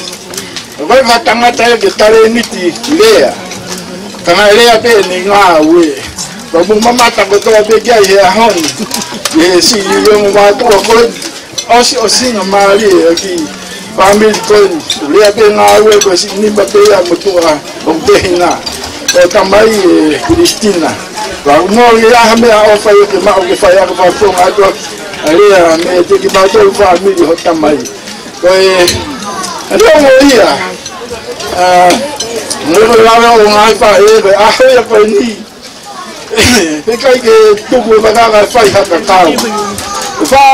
vai matar matar que tá ali niti leia tá na leia pe ninga we vamos matar que tô a pegar aí a hon e se eu vou matar o coisa assim assim na Maria aqui family coin le ate na awe ko si ni ba te ya mutu a o te na e tamai e Cristina ba mo le ya me a ofa ye ke ma o ke fa ya ko fa so ma to ale ya me te ki ba te u family ho tamai ko e ale mo ia a mo le la o ma fa e be a (coughs) he ya pa ni e kai ke tu ko ba ga fa ya ka ta o fa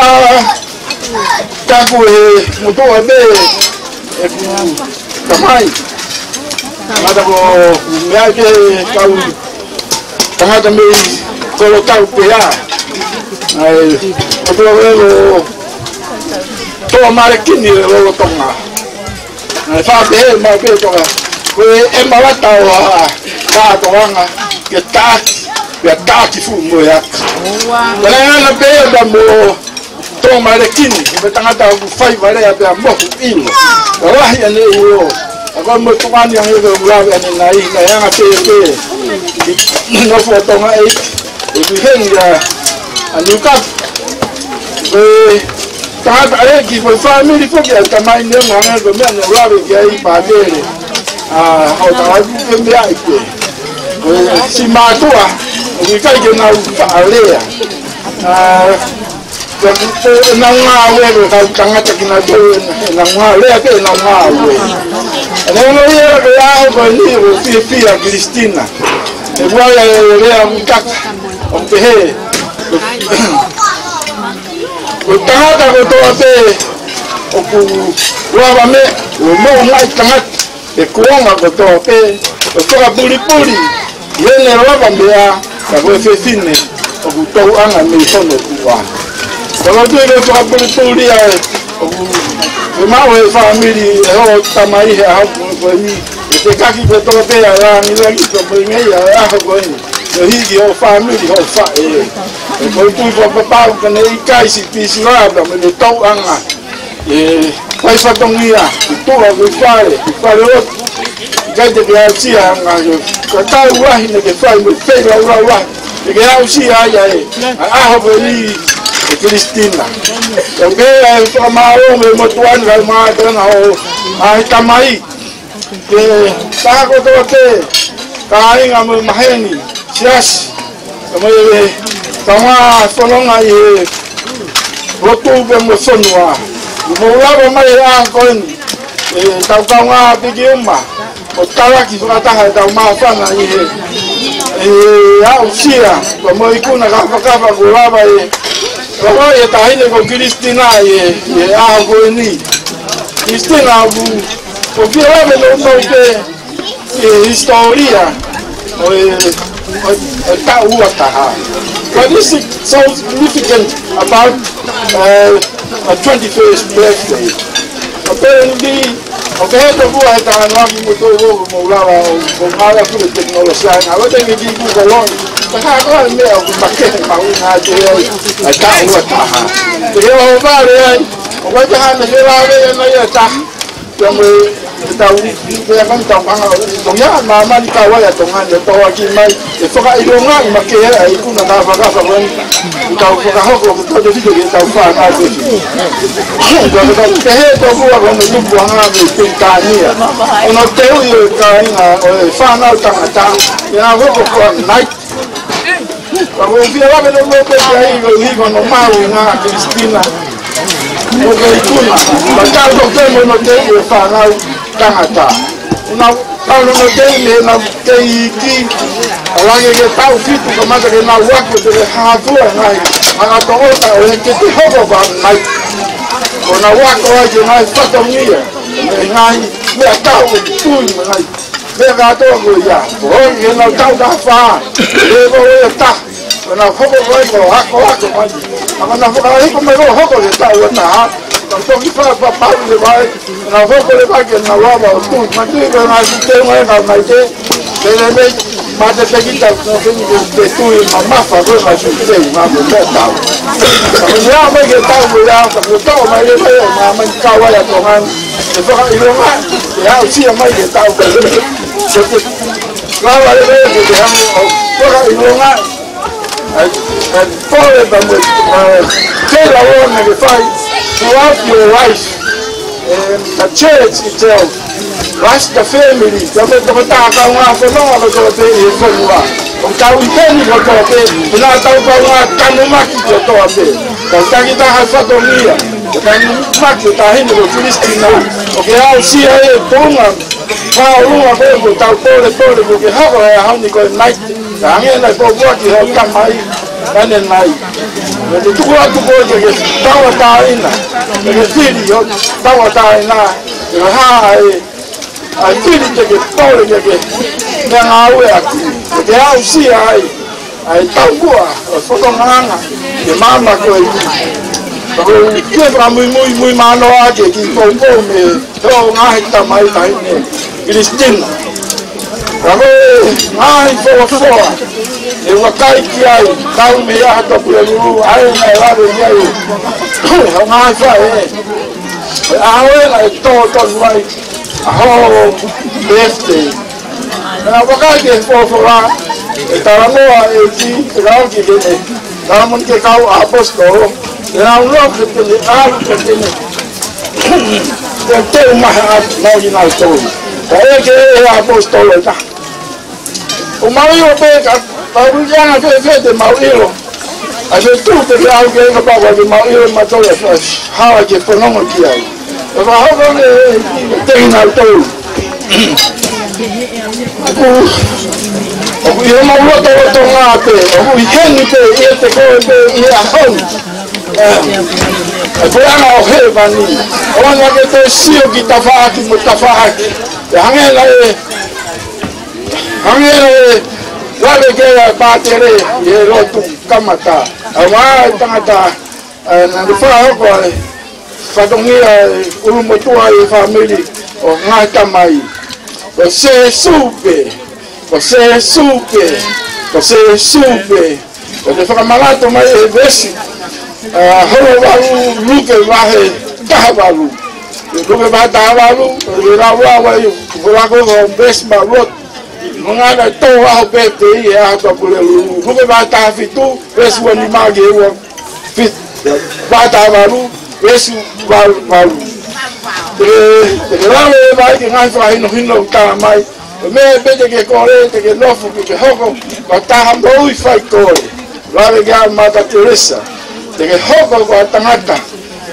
Tāku e moto e me e ku tamai. Tāngata ko mea ke kau tāngata me i kolo tau te a. Ai, moto e lo toa mare kini e lolo tonga. Ai, whāpe e mau pe toka. Ko e e marata o a tāa tonga ke tāki. Ya tāki fu mo ya. Ola e ala pe e da mo. Ola e ala pe e da mo. to marekini ubetangata kufai vale ya pia mboku ino wallahi ya e, ne uyo ako mwetukwani ya hiyo mlawe ya nina hii e na yanga teke nofu watonga ei ibihenga anyukap we tangata eki we family foki ya tamaini ya mwana ya mwana mlawe ya hii bagere hautawai kukembea ikwe we simatua Ukikaike e na upa alea. na ŋmaa wɛrɛ ka kaŋa tɛgɛ na do na ŋmaa lɛɛ kɛ na ŋmaa wɛrɛ ɛnɛ ŋo yɛrɛ bɛ yaa bɛ ni o fi fi a kristina e bɔ yɛ yɛrɛ a ŋu kak o te he o taŋa ka o tɔgɔ te o ku wɔba mɛ o mɔ o ŋa taŋa e ko o ŋa ko tɔgɔ te o tɔgɔ buli buli yɛ nɛ wɔba mɛ ya ka bɔ fi fi nɛ o ku tɔw an ka mɛ fɔ nɔ ku wa. Kalau tu ada tuh apa itu dia. Memang we family, oh sama ini aku ini. Jadi kaki betul tu ya, ni lagi sebelum ni ya aku ini. Jadi dia family, oh fa. Kalau tu bapa bapa kena ikai si pisu ada menitau angah. Eh, apa itu dia? Itu lah ikai, ikai lo. Ikai tu dia siapa angah? Kau tahu lah ini kefai, kefai lah lah. Ikai siapa ya? Aku ini. cái Palestina. Oke, pamao oh, me motuan gal matan ho oh, ai tamai. Ke ta ko to te kai ngam maheni. Sias. Kami tama tolong ai rotu be mosonwa. Mula ba eh, mai an kon. Tau kau nga pigi umma. Otara ki fata ha tau áo fana ai. Eh, au sia, kamo ikuna gặp kafa gulaba eh. Mama je tajne po Kristina je, je agoni. Kristina bu, po vjera me do toke je historija. O je, o ta uva taha. What is so significant about uh, a 21st birthday? Apparently, Ờ, tôi là Okay, to buhay tayo ng aming mutuho, maulawa, bumala ko ng teknolosya. Ako tayo hindi ko galong. Nakakawa niya ako bakit ang pauna tayo ay tao at taha. Tiyo ako ba rin? Huwag tayo na hirami na yata trong cái tàu về văn tàu ăn hậu tổng nhá mà man tàu là trong ăn được tàu chỉ mai để phát cái đường ngang mà kia là ấy cũng là ta phát cái phần tàu phát cái hộp của tôi đi được tàu pha ta rồi rồi cái cái hết tàu của con nó lúc quăng ra mình tin ta nhỉ nó kéo như cái là rồi pha nó tăng là tăng nhà vô cùng còn nách và vô phía là bên đâu bên cái người đi còn nó mau nga Christina mo ke ikuna ma ta to ke mo no ke e fa na ta ha ta na ta no no ke me na ke iki ala ye ke ta u ki tu ma ke na wa ke te ha tu na i ma na to ta o ke ti ho ba na i ko na wa ko ai na i ta to mi ye na i me ta u tu na i me ga to go ya ho ye na ta ta fa e mo ye ta wana hoko koe ko hako hako mai amana whakarahi ko mai roa hoko le tau wana ha Ang toki pa pa pa le vai na hoko le vai na wawa o tu ma ti ko na ti te mo na mai te te le le ma te te ki ta no te ni te tu i ma ma fa ko ma ti te ma mo te ta Ang ya mo ke ta mo ya ta ko ta ma le vai ma ma ka wa ya to han te fa i ro ma ya o si ma ke ta ko Ngawa le vai ke ha ko ka and forever with uh, Taylor Warren and the fight throughout your life. And the church itself, plus the family, the people that are going to be able to do it. Ong tau i tēni ko tō te, puna tau pau ngā tanu maki te tō a te. Tau tangi tā hai whato mia, te tanu maki o tā hino ko turisti nā. O ke au CIA pōnga, kā o runga pōngu, tau pōre pōre, ko ke hawa hai hauni ko e maiti. ไอ้ตัวกูอ่ะก็ต้องมาอีกนะเนี่ยตัวกูอ่ะก็ต้องมาอีกนะเนี่ยตัวกูอ่ะก็ต้องมาอีกนะเนี่ยตัวกูอ่ะก็ต้องมาอีกนะเนี่ยตัวกูอ่ะก็ต้องมาอีกนะเนี่ยตัวกูอ่ะก็ต้องมาอีกนะเนี่ยตัวกูอ่ะก็ต้องมาอีกนะเนี่ยตัวกูอ่ะก็ต้องมาอีกนะเนี่ยตัวกูอ่ะก็ต้องมาอีกนะเนี่ยตัวกูอ่ะก็ต้องมาอีกนะเนี่ยตัวกูอ่ะก็ต้องมาอีกนะเนี่ยตัวกูอ่ะก็ต้องมาอีกนะเนี่ยตัวกูอ่ะก็ต้องมาอีกนะเนี่ยต Ai, fofó, eu vou cair que aí, tá um milhar do pelo, aí na lá do meio, é uma asa aí. A hora é todo vai, a hora este. Na boca que fofó lá, tá lá no aí, que lá que vem, tá muito que cau a posto, lá um logo que tem, ah, que tem. Eu uma raiva, não de nós todos. Aí que é apostolo, tá? o mau iho te ka tau i anga te te te mau iho a te tū te te au ke inga papa te mau iho ma tau e fai hawa ke ponongo ki ai e wha hoko ne e te ina tau aku aku iho ma ua tau e tonga ate aku i hengi te i e te koe te i e a hau e koe anga o he vani o anga ke te sio ki tawhaaki mo tawhaaki e hangela e Hanye wale ke batere ye rotu kamata. Awa tangata nandifa ko fatongi ulumotua ye family o ngata mai. Você sube, você sube, você sube. Você fica malato Holo luke Mga na to a pete i e a ka pole lu. Kuke ba ta fitu, esu ni mage wo. Fit ba ta maru, esu ba maru. Eh, te e rawe ba ki ngai fa hino hino ta mai. E me be te ke kore te ke nofu ki ke hoko, ba ta ha mo i fa to. Ba ve ga ma ta teresa. Te ke hoko ba ta ngata.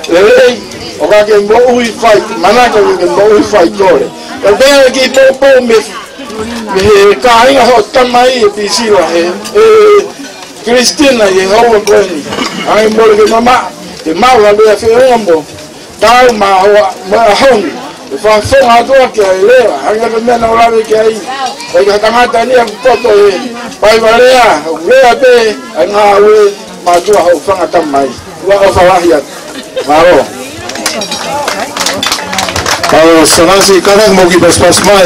Eh, o ka ke mo i fa, mana ka ke mo i fa to. Ba be ki po po me fa eh, kai ho tamai Christina ke mama ke mau la be fe ombo dau ma ho ma hon fa fo ha do ke le anga be mena ola be ke ai ai ka tanga tani we maro Kalau senang sih kadang mau kibas pas mai,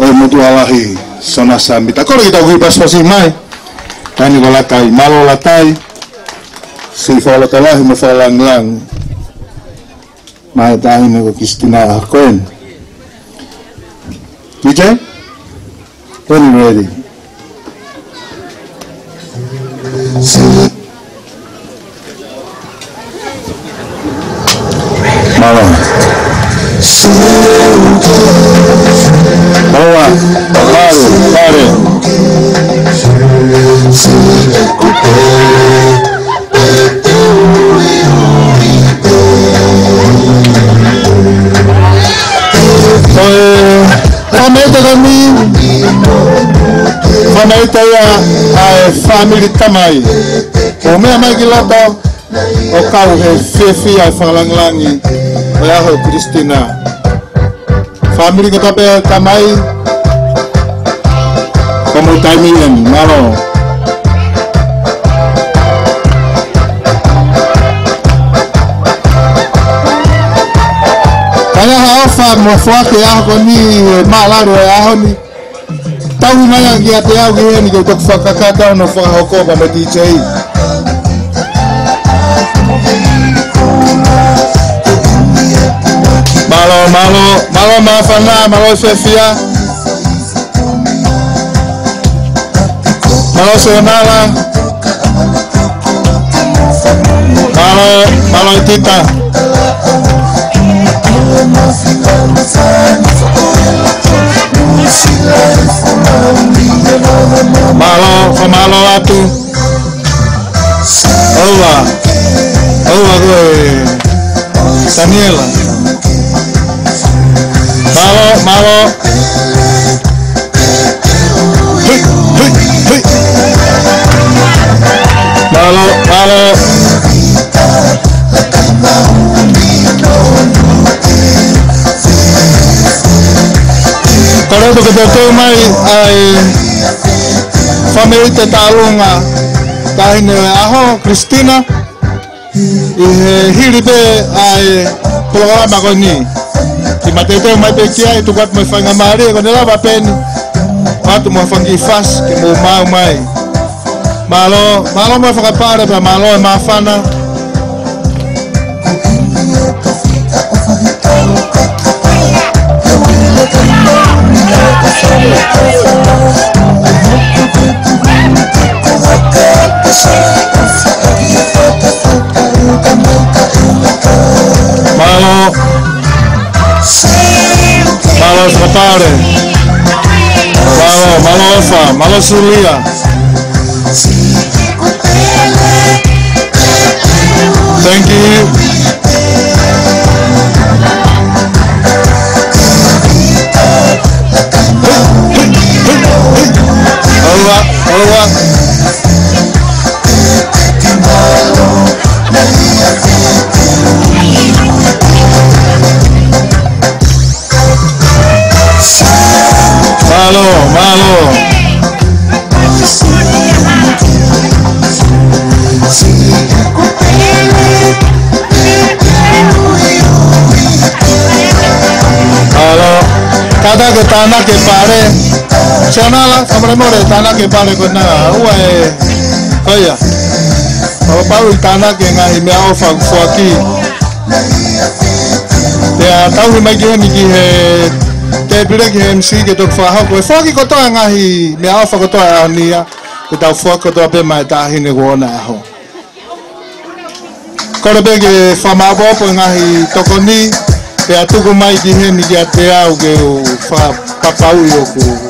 oi mutu alahi sona sambita koro kita hui pas pasi mai tani tai malo latai si fala kalahi mo falang lang mai tahi ko kistina koen DJ when ready mai omea maiki laba langi fiafi ya fangalanglangi oyaho kristina famili kotape tamai en malo kaya haofa mofuake yahoko e e ni malaro ni tawi nayangi ate ya yawe yeni gokufa kakada unofa hokoba metichei malo malo malo mafana malo sefia malo sonala malo malo tita She malo Malo, pomalo a tu. Hola. Hola, gue, Daniela. Malo, malo. Hey, hey, hey. Malo, malo. Pero ya, que te mai ai family te talunga tahine aho Christina i he hiri pe ai programa ko ni ki mate te mai pe kia i tukat mai fanga mari ko nela va pen patu mai fangi fas ki mo mau mai malo malo mai fanga pare pa malo mai fana Vamos. Vamos, compadre. Vamos, vamos, Ofa. Thank you. Olúwa. Malo, malo. Malo, cada que está que pare. Chanala, kamare more, tana ke pare ko na, ua e, oia. Pau pau i tana ke ngā i mea ofa kua ki. Te a tau hi mai ki hemi ki he, te pire ki he MC ke tuk fua hauko. E fua ki kotoa ngā hi mea ofa kotoa e ania, ke tau fua kotoa pe mai tā hine kua aho. Kore pe ke fua mā bopo ngā hi toko ni, te a tuku mai ki hemi ki a te au ke u fua papau i oku. Kore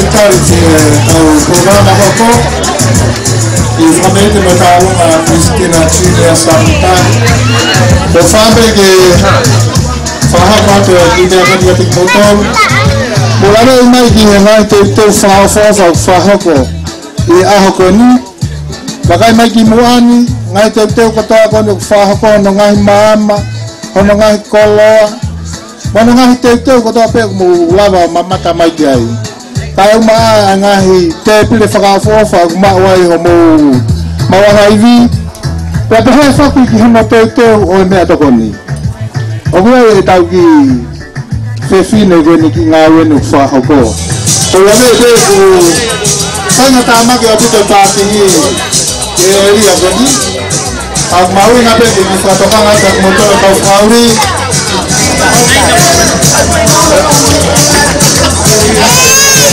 authority uh, corona hoko ifanete metaluma kristina chini ya samtani bofambege faha kwato idia kadia tikbotol bolana imai gihe ngai te te faha faha fahako i ahoko ni bagai mai gi muani ngai te te ko ta ko nuk faha ko no ngai mama ono ngai koloa Mana ngai te te ko ta pe mamata mai giai. Pai au maa a ngahi te pile whakaafofa ku maa wai ho mō mawaha i vi. Pai te hae whaku ki hima tau teo o e mea takoni. O mua e tau ki whewhine vene ki ngā wene u whahoko. O ia mea te ku taina tā maki a pute pāti hi e ri a vene. A ku maui na pete ki sa tapanga te ku motora tau whauri. Thank you.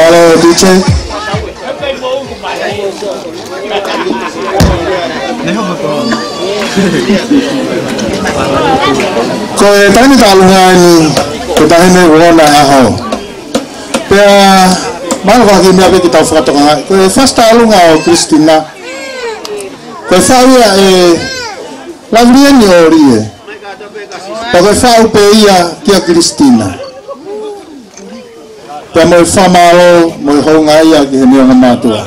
Valeu, DJ. Koe tani taluhani kita ini wona aho. Ya, malah kita fukatonga. Kau fasta alunga Kristina. Eh, Kwa sawa eh Lavria ni orie. Kwa sawa peia kia Cristina. Te mo famaro mo honga ia ke ni ona matua.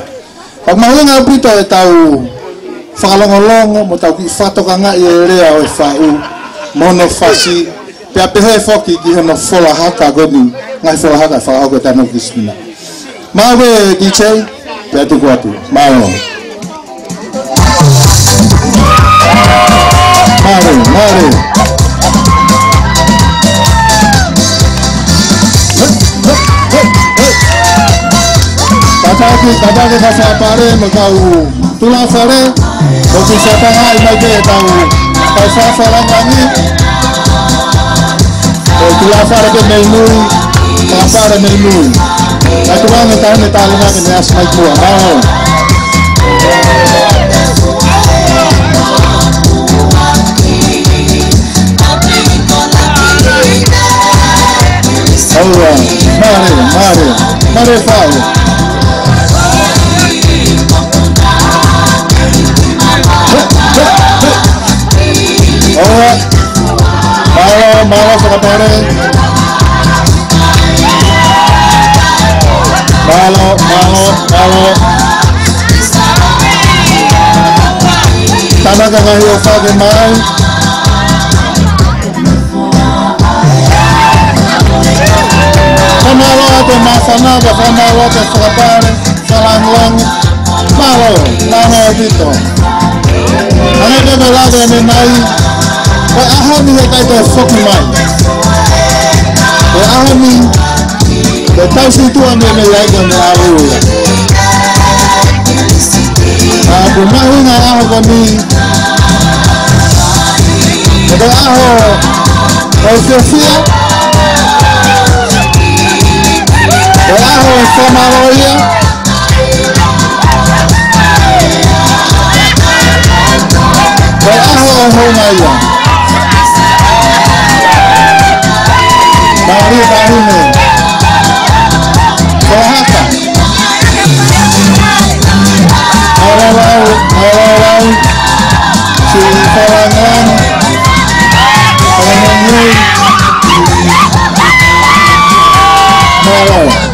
Pag mahenga pito e tau whakalongolongo mo tau ki whatokanga i e rea o e whau mono whasi pe a pehe whoki ki hema whola haka goni ngai whola haka whakao koe tano kismina mawe DJ pe atu kuatu mawe Marty, Marty. Tataki, tataki bahasa pare makau, tulang sore, bagi siapa ngai bagi tahu. Pasal sarang kami, tulang sore ke menu, pasar menu. Aku mau minta minta lima ke nas naik buah, mau. Mario, Mario, Mario, Mare Fire. Alright, Mara, Mara sa kapare. Malo, malo, malo. Tama ka ngayon Manawato Masanaba Sanawato Selapan Salanglong Malo Lano Dito Aneka Dolado Nenai Pe Ahami Yakai Te Sokimai Pe Ahami Te Tausi Tuan Nene Yaika Nelawu Bumahi Nga Aho Kami Pe Aho siya Sia pedazo de demagogia. Pedazo de humaría. Marita Jiménez. Oaxaca. Arabau, Arabau, Chiriparangán, Arabau, Arabau.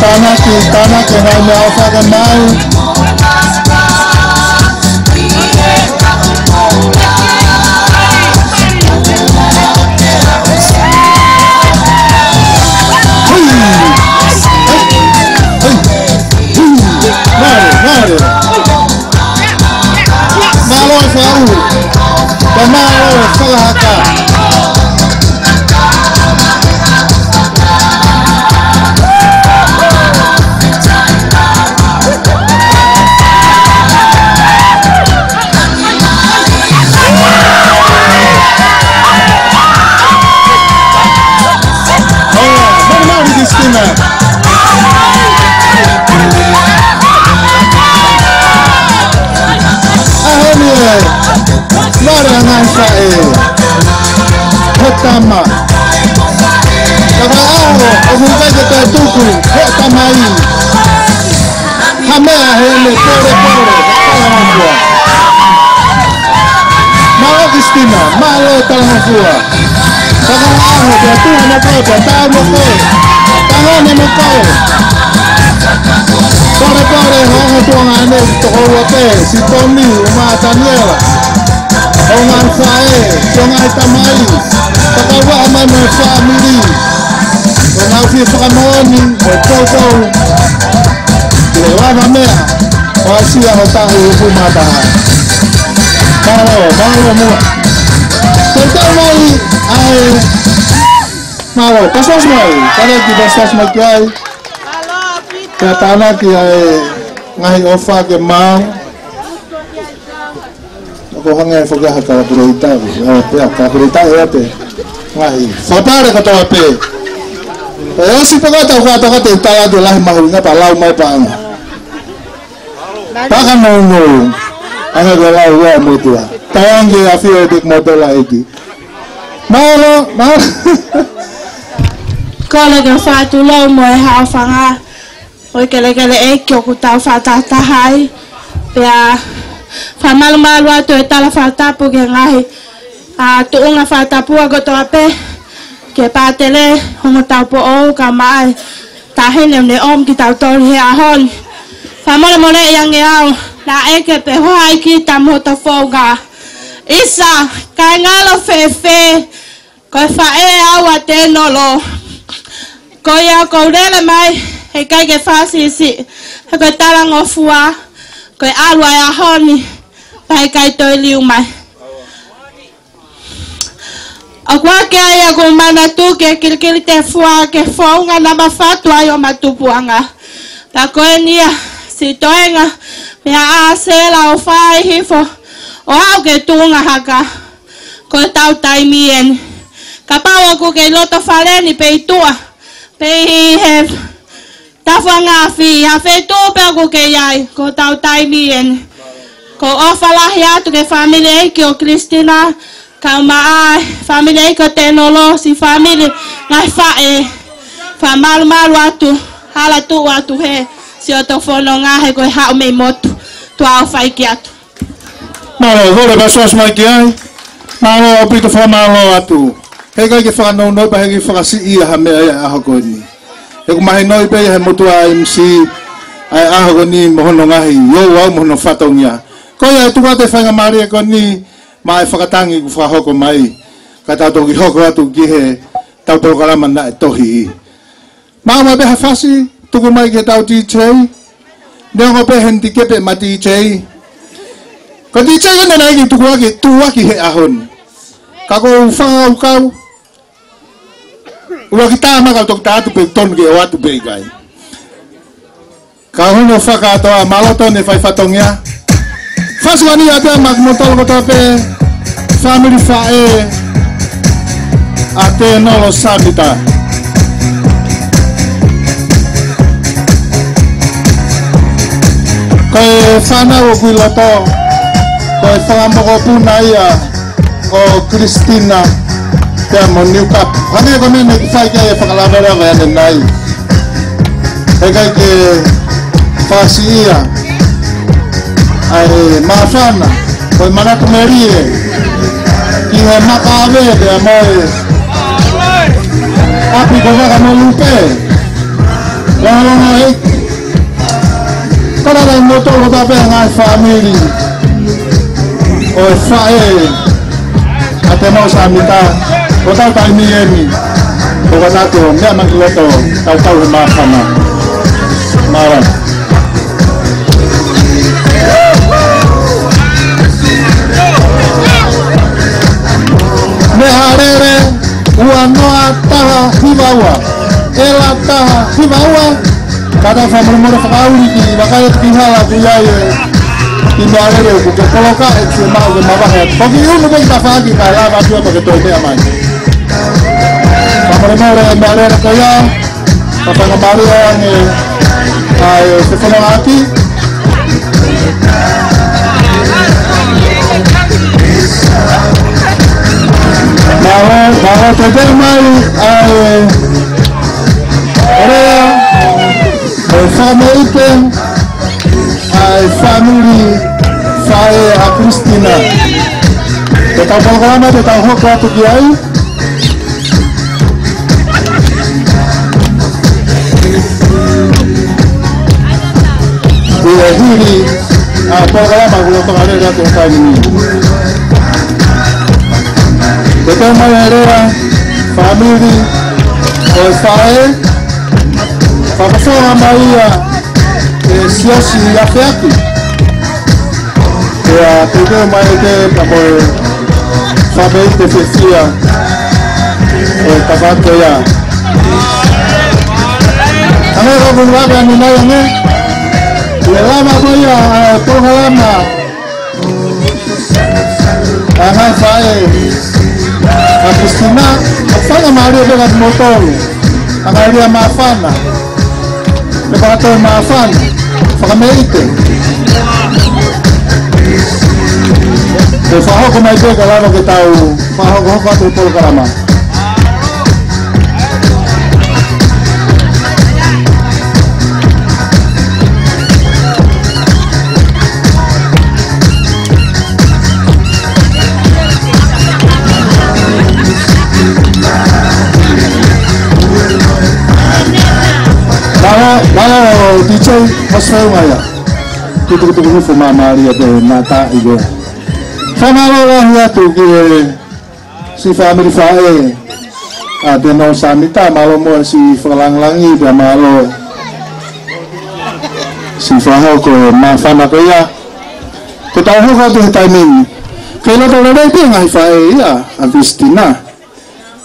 Tana ki tana ki não me ofa ga mai Maro, maro. Maro, maro. Maro, maro. Maro, maro. Nangasae Hetama Kakaaho Ohunga kata tuku Hetamai Hamea hele Pore pore Talangafua Mao Kristina Malo Talangafua Kakaaho Jatuh mokau Jatah mokau Tangane mokau Pore pore Hoho toko Tokowote Si Tony Uma Daniela Ongan sae, sungai tamai, pakawa mama family. Kalau si pakamoni, betul-betul. Lewa mamea, wasia otak ibu mata. Bawa, bawa mu. Tentang mai, ai. Maro, kasos mai, kada kita sas makai. Katana kiai, ngai ofa ke mang, kohanga e fokaha kawa pureitavi eh, awa pea kawa pureitai awa pe wahi whapare katoa pe e osi pakata eh, o katoa te tai atu lahi mahuringa pa lau mai paanga paka ngongo anga de lau wea mutua taange afi e dik motola eki Mauro, Mau (laughs) Kala ka whātulau mo e haawhanga. Hoi kele kele e eh, ki oku tau whātahtaha ai. Ya. Fa malu malu atu e tala fa tapu ke ngahi. A tu unga fa tapu a goto a pe. Ke pātele, hongo tau po ou ka mai. Ta ne mne om ki tau to he a hon. Fa mole mole i ange au. Na eke pe hoa i ki ta moto fouga. Isa, ka ngalo fe fe. Ko fa e au a tenolo. Ko ia kourele mai. He kaike fasi isi. Ha koe talango fua. Koe alua e a Koe alua e honi. 白鸡腿料卖，我讲嘅系一个曼达图嘅，几几条花嘅凤，阿拉把发土矮嘅曼达图捧啊。大哥你啊，石头啊，咩啊，生老花，伊夫，我讲嘅土公阿卡，口头大面，卡怕我讲嘅罗托伐人，你陪土啊，陪伊夫，大凤阿飞，阿飞土表我讲嘅呀，口头大面。Ko tu ke family ki o Kristina ka maa familie ko tenolo si familie ngai fae eh, fa mal mal atu hala tu atu he si o tofono ngahe ko hao me motu tu ao fai ki atu. Malo, dole basoas mai ki ai. Malo, pito fa malo atu. Hei kai ki whakanau noi pa hei ki si i ha mea i aha ni E ku mahi noi pe i he motu a MC ai aha koni mohono ngahi. Yo wau mohono whatau ngia. Kau ya tu te whainga maria e ko ni mai whakatangi ku whahoko mai. Ka tātou ki hoko atu ki he tātou karama na e tohi. Māma beha whasi, tuku mai ke tau DJ. Neongo pe hen tikepe ma DJ. Ka DJ kone nai ki tuku aki, tu aki he ahon. Ka ko whanga kau. Ua ki tāma kau tōku tātu pe tonu ke o atu pe i kai. Ka hono whakatoa maloto ne whaifatongia. Ka faswani ada magmotol kotape family fae ate nolo sabita koe fana wokuiloto koe fangamoko punaya ko kristina te moniukap kami kami nagfai kaya pakalamara kaya nanay kaya kaya ke iya ae masana koi manatumelie kihe makavede amoe apikovakamolupe lalongai kanalainotolotapengai famili oe fae atemausamita otautaimiemi okanato miamakiloto tautauhe masana maran harere uanoa taha himawa ela taha himawa kada fa murmur fakauli ki bakaya tihala bilaye inda harere kuke koloka ekse maze mabahet kogi unu bong tafagi kala bakyo bagetoite amai Pamremore mbarere kaya Papangamari yang ay Stefano Aki Thank you. Vamos, vamos a mal al family al family a Cristina. Te está programa, te está jugando tu ahí. programa Dekan Mayareya, family, Osae, Professora Maria, Sioshi Yafeaki, e a Dekan Mayareya, Papoe, Famei Profecia, Tabatoya. Kami rambut laba nunayangnya, lelama boya, pengalama, Aha, saya de Agustina afanya maarifa kati motolo Fala maafana Eu maafana com a mai pega lá no que está o Fahoko Fahoko Polo Carama. DJ Hostelmaya itu itu itu cuma mali ada nata igo sama orang ya tuh ke si family fae ada ah, no samita malo mau si felang langi dan malo si faho ke mafana ke ya ketahu kau tuh timing kalau tahu ada itu ngai fae ya habis tina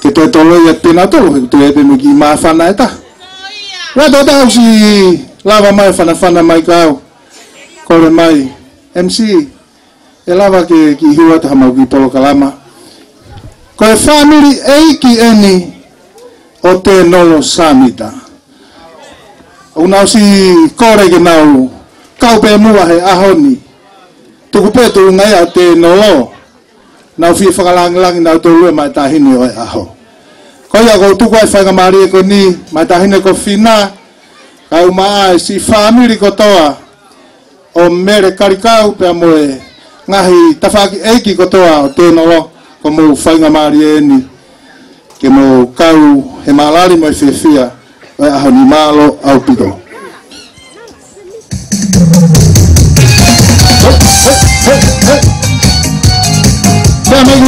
kita tolong ya tina tuh tuh ya pemikir mafana itu Wah, tahu si lava mai fanafana mai kau kore mai MC e lava ke ki hiwa ta hamau ki tolo kalama ko e family ei ki eni o te nolo samita au nau si kore ke nau kau pe mua he ahoni tuku petu ngai a te nolo nau fi whakalangilangi nau tō lue mai tahini o e aho ko ia ko tuku ai whaingamari e ko ni mai tahini ko finaa au maae si whamiri kotoa o mere karikau pe amoe ngahi tawhaki eiki kotoa o tēno lo ko mō whainga maari e eni ke mō kau he mālari mō i whewhia e aho ni mālo au pito. Hey, hey, hey, hey. Pea me i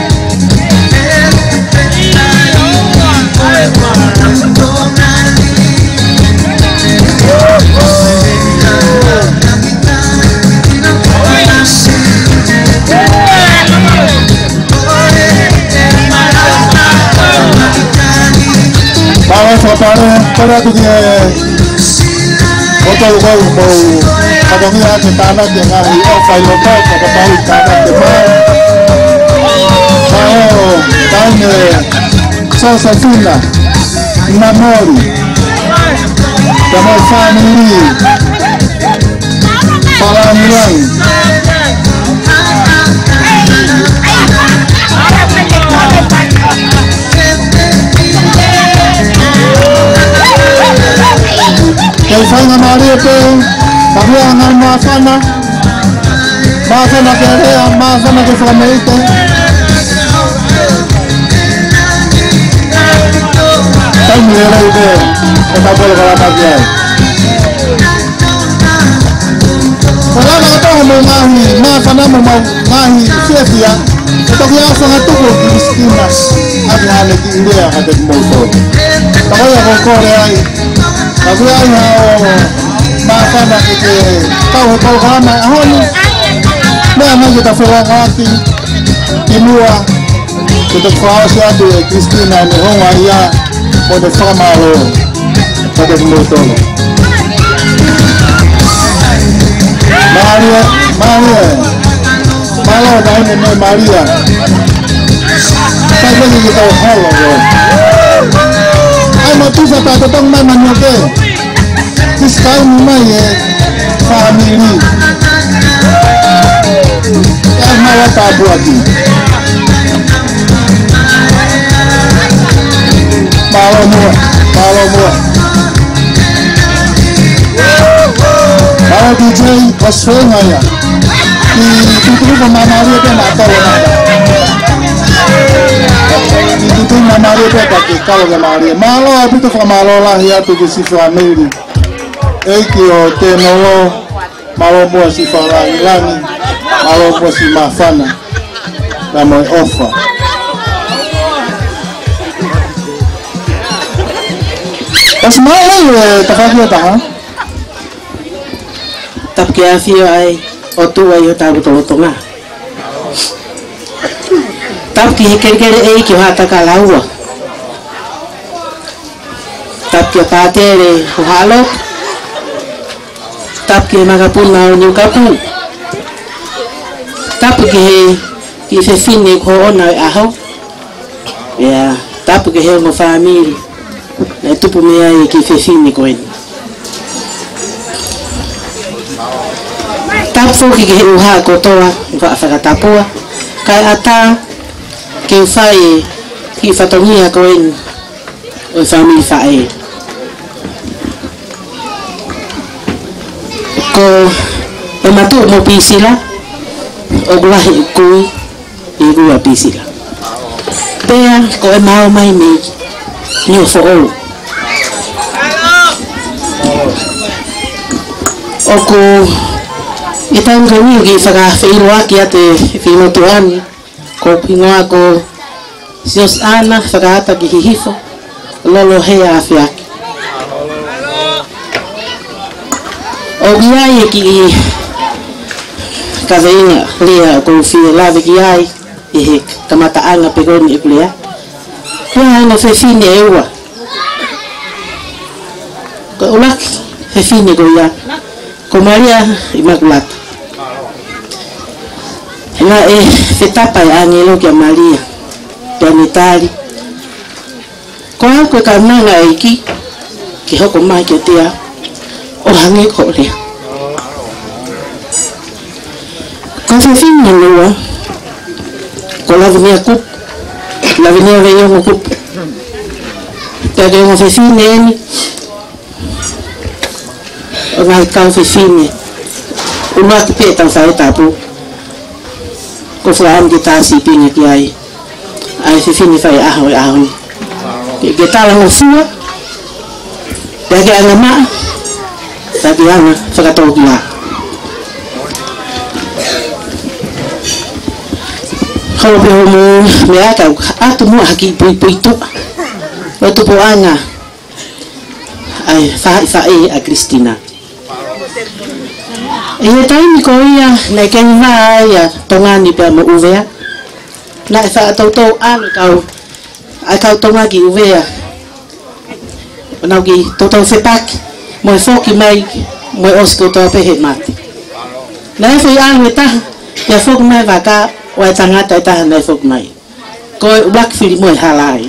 ọ̀fọ̀pá rẹ̀ tọ́lẹ́kù ní ẹ̀yẹ ó tọ́ ìwọ́ ìmọ̀ òwò ọmọ mi láti ta alájẹ náà yìí ọ̀fà ìlọ́pọ̀ ọ̀fọ̀pá ìta alájẹ máa báwọ̀ báwọn ẹ̀ sọ́ọ̀sọ̀ fúnà nnamọ́ọ̀rù dàmọ́ fáánì rí fọlá nílọ́run. Kelsangan maripe, na, masana, masana kere, masana kesameite. Sang mulera ite, kita boleh kalataknya. Kalau kita memangahi, masana memangahi, sia-sia. Ito kaya sa nga tuko, Kristinas, at nga nag-iiwi ang ating multo. Ako yung kong korea Maria, makan Maria Maria Maria mai matusa tato tongo mai manioke siskauni mai e ya, famili yamai watabuaki balomua balomua balo dj osfengaya di tuturu pemamali itu nggak tahu Argentina Marieta Pakekalo de Maria Malo apito famalo la ya piki si ini, eh o oh, tenolo Malo po si lagi, Malo po si mafana Na moe ofa Pas malo e ya, takakia taha Tapkia fio eh, ai Otu eh, ai ya, betul-betul tolotonga tapki he kere kere ei ki wata ka laua. Tapki a pātere ho halo. Tapki he magapu na o niu kapu. Tapki he ki se fine ko ona e aho. Ea, tapki he mo whaamiri. Na e tupu mea e ki se fine ko eni. Tapfoki ki he uha kotoa, mwha afaka tapua. Kai ata, kiu fai ki fatongia ko enu o whamiri whae. Ko o e matu mo pisila o guahi kui i rua pisila. Pea ko e mao mai me ni e o whoou. Oku, ko e tangaui ki whakawhiroaki te ko sios ana fagata gihihifo lolohea afya yake ogiai eki kaveina lea ai lavegiai ehe kamataaga pegoni ko kuaena fefine fine koulaki fefine koia komaria imakulata na e, etapa yanyelo kya malia yanetali kwakwe kananga iki kihoko maketia ohangikolia kofifinyelowa kolavinia kup lavinia veyongo kup tadeng ofisine eni ongaikau ofisine umakipietaufaetapu ko faham kita sipi ni kiai ai fifi ni fai ah wal ahun kita la ngofua dagi angama dagi anga fakatau gila kalau berhubung a ah, tu mau haki pui-pui tu waktu oh, puanga ay fai fai a ah, Kristina Ia tai ni ko ia, nei ke ngā ia, tonga ni pia mo uvea. Nai wha atoutou ālu kau, ai kau tonga ki uvea. Nau ki toutou whepaki, moi fōki mai, moi osi koutou pehe mati. Nai whi ālu e taha, ia fōki mai waka, o e tangata e taha nei fōki mai. Koe wakfiri moi halai.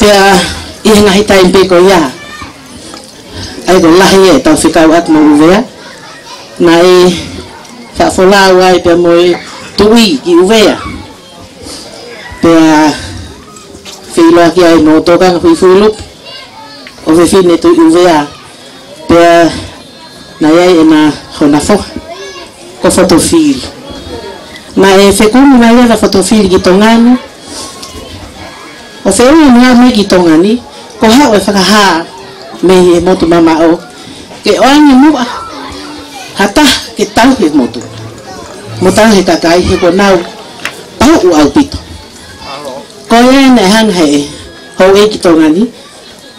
Pia, ia ngahi taimpe ko ia. Pia, ai đó don lahi e tau fikau at mo uvea nai fa fola wai pe mo tui ki uvea pe filo ki ai no to kan hui fulup o ve fine tu uvea pe nai ai ena hona fo ko fotofil na e fekunu tông ena ở ki tongana mấy feu tông ngai đi, có hát với o fakaha me e motu mama o ke o ni mu hata ke tau he motu mota he ka kai he ko nau pau u au pito ko e ne han he ho e ki to ngani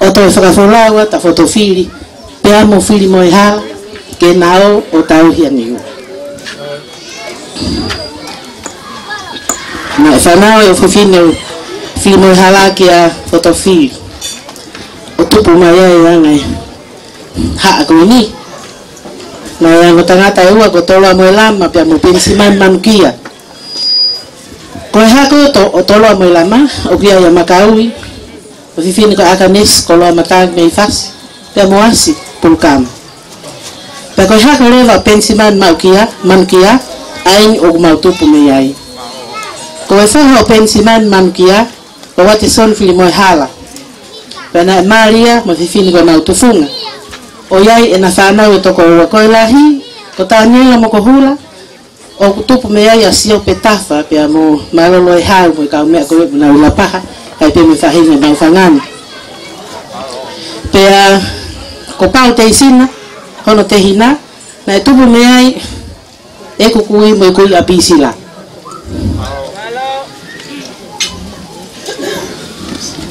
o to fa fa la wa ta foto fili pe amo fili mo e ha ke nau o tau he ni u Nā, whanau e o fufine o fi mo hala ki a fotofi. utupu mayae hakuini nayangotangata eua kotoloa moelama pia ya? kia manukia ha ko to otoloa lama okia ya makaui ofifini ko akanes koloa matang meifasi pia moasi pulukama pia koe hako leva pensiman maukia manukia ya, ain ogma utupu meyai koe faha opensiman manukia ya, owati sonfili moe hala pena Maria ma fi fini ko mau tufunga o yai ena sana o e toko o ko lahi ko ta ni la moko hula o tupu me yai asio petafa pe amo malo lo e hau ko ka me ko na ula paha kai pe me sa hinga mau fangan pe ko pa o te sina ko no te hina na e tupu me yai e ku kui mo ko i apisila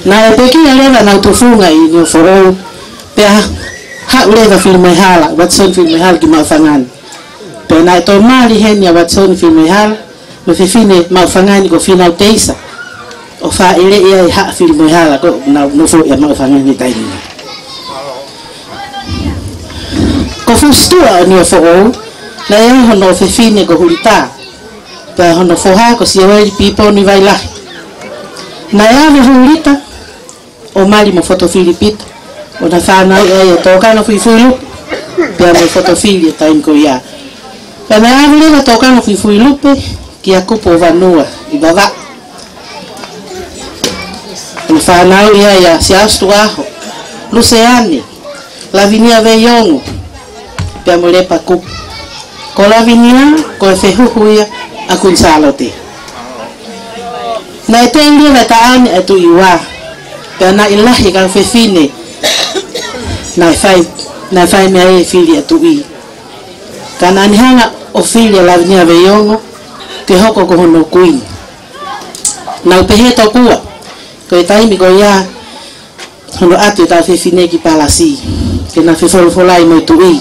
na te ki ale na na to funga i no foro pe ha ule va film mai hala watson film mai hal ki ma fangan pe na to mali hen ya watson film mai hal no fe fine ma fangan ko final teisa o fa ile ia ha film mai hala ko na no fo ya ma fangan ni tai ko fu stua ni foro na ia hono fe fine ko hulita pe hono fo ha ko si people ni vai lahi na ia no hulita omali mo fotofili pita ona sana ya tokana fuifuilu pia mo fotofili tainko ya kana avule na tokana fuifuilu pe kia kupo vanua ibava ona sana ya ya siastu aho luseani lavinia veyongo pia mo lepa kupo ko la vinia ko fehuhuia akunsalote na etengia na taani atu iwa na ilahi ka fefine na fai na fai me ai e filia tuwi kana ni hanga o filia la nia te hoko ko kui na pehe to kua ko tai mi ko ya hono atu ta fefine ki palasi ke na fefolo mo tuwi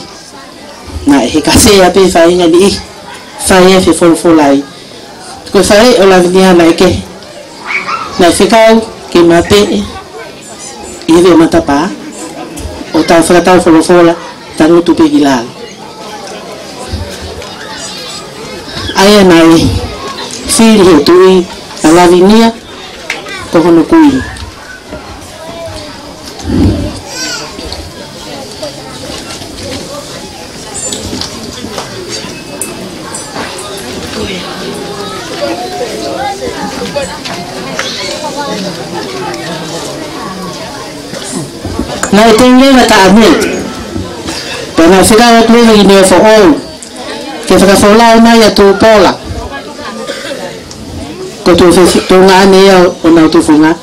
na he kase ya pe fai ngani fai e folo folai ko fai o la na ke na fekau ke mate y de matapá, o tal fra tal folo fola Ay, tu pegilal aya nai la lavinia, ala vinia cuido. Lai ting le mata amit. Pena sila wat le ni ne fo o. Ke fa fo la na ya tu pola. Ko tu fe tu nga ne ya ona tu fu nga.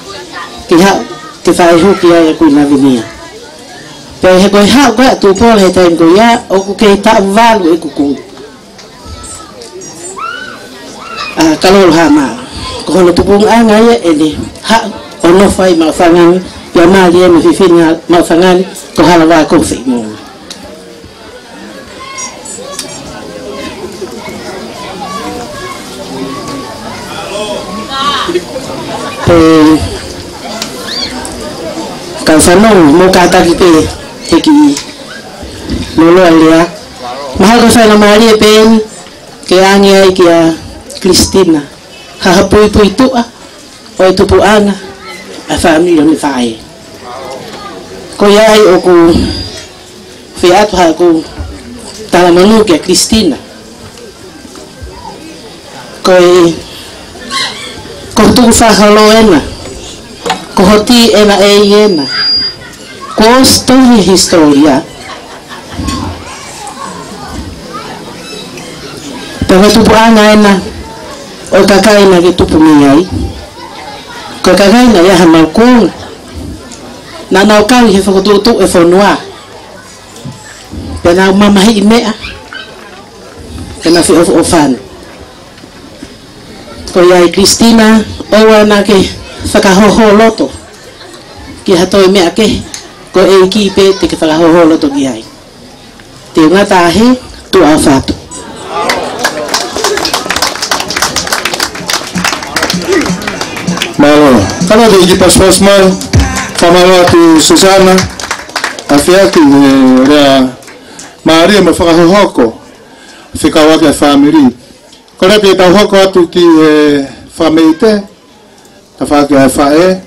Ki ha te fa hu ki ya ku na vinia. Pe he ko ha ko tu pola he ten ko ya o ku ke ta va lu ku ku. Ah kalau ha ma. Ko no tu pung a nga ya ele. Ha ono phải mà fa ngang. Eh, gitu ya mali yenu fifini mafangani tohala wako mfimuni kansanong mo kata kipe teki lolo alia mahal ko sa lamari pen kaya niya ya Kristina ya, hahapoy pui ito ah o ana a family on the koyai oku fiatu haku talamanu ke Kristina. Koi kohtung fahalo ena. Kohoti ena eiena. Kosto historia. Pero tu ana ena. O kakaina ke tupu miai. Kakakaina ya hamalkunga nanau kau he whakatukatu e noa pena mamahi i mea pena whio of ofan ko ya Kristina wa na ke whakahoholoto ki hatoi mea ke ko e ki pe te ke loto ki ai te ta he tu afatu Malo. Kalau di pas Hosman, kama tu Susana afya ya rea Maria mafaka hoko fika wake family kore pita hoko atu ki e, eh, famite tafaka fae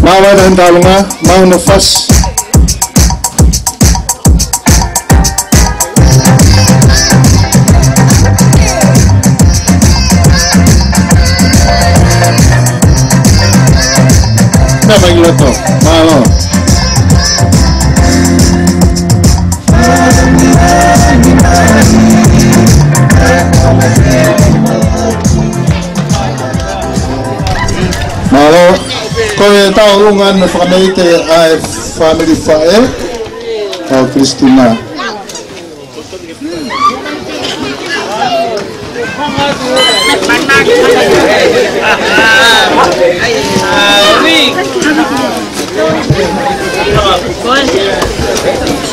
Mama dan talunga mau nafas bagi bailoto, malo. Malo. Koe tau lungan family whakamaite ai family whae. kau Kristina. Thank you.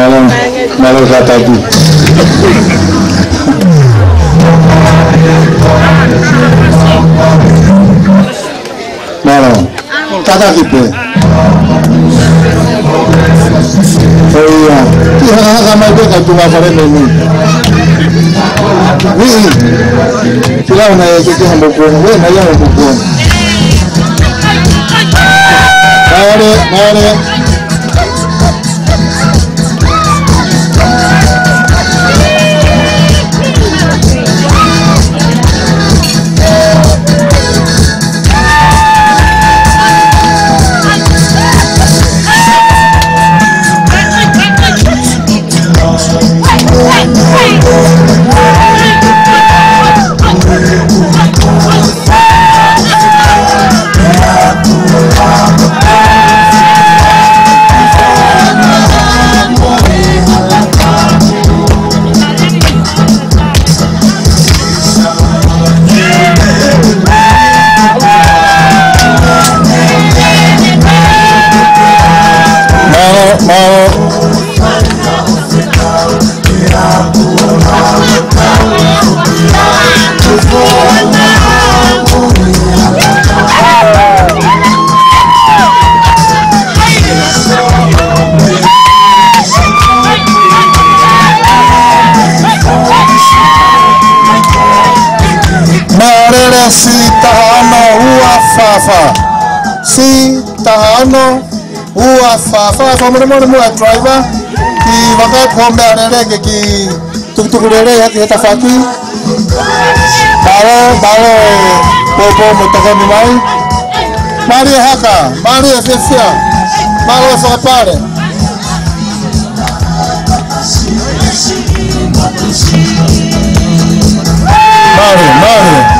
malam melon strategi Malam, kata tipe oh iya iya sama itu gak cuma sore ini wih sila una ya kiki hambukun wih naya hambukun nah, Mare, ya, mare, nah, ya, fafa si tahano uwa fafa famuli muli muwa driver ki vakakhombea alelenge ki tukutuku lele hati hetafaki balo balo bobo mutakoni mai mali haka mali fifia malo soka pale Mario, Mario.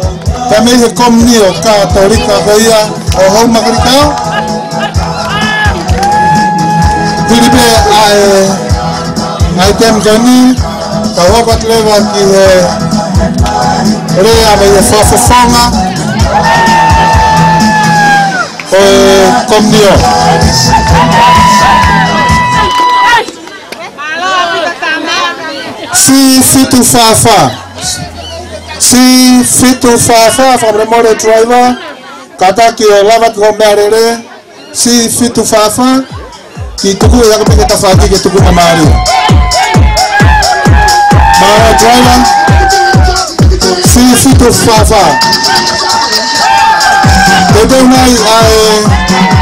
Pemeihe komni o katolika goia o hau makarika. Filipe ae aitem gani kawa batleva ki he rea me yesofu fonga o komni o. Si si tu fa fa. si fitufafa the motor driver kata kiolava tugomearere si fitufafa kituku yakopiketa faki kituku na mari mara driver si fitufafa teteunai ae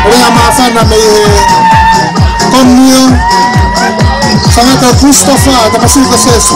rea mafana meihe komnio sangata kristofa tapasirika sesu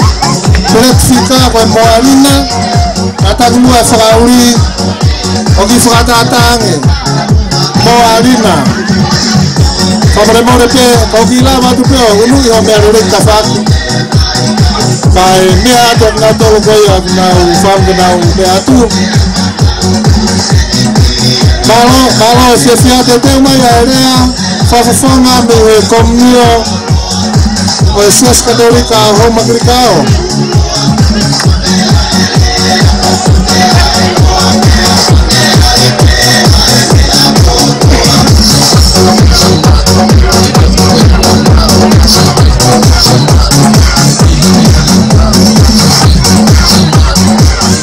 Fleksika apre mwalin Kata gulu e frauli Ogi frata tange Mwalin Komre mwore pe que la wadu pe Ulu yo me alure kafak Bai me atok na tol que Ak na ufam gena ume atur Malo, malo, se fiate te uma iarea Fafufonga me komnio Oesias katolika Roma grikao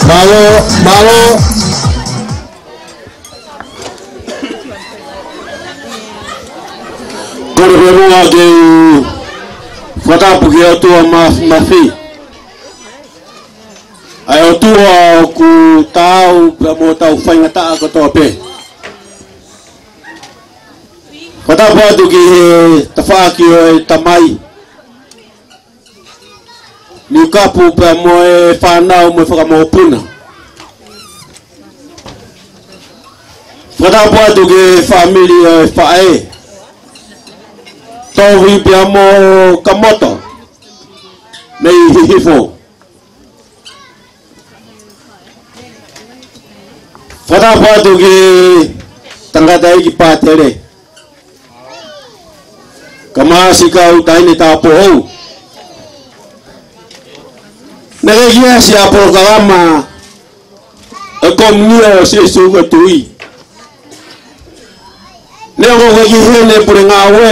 Bravo, bravo. Pour le moment de Fata Bouguiato Mafi. tua o ku tau pra mo tau whainga taa katoa pe. Ko tā pātu ki he tawhāki o e tamai. Ni kapu pra mo e whānau mo e whakamo puna. Ko tā pātu ki he whamiri o e whae. Tauhi pia mo kamoto. Nei hihifo. Nei hihifo. makakwatugi ki patere ya kama sikau taini tapo hou nagegia cia programa ekomnio cicuge tui negogegihene buri ng'awe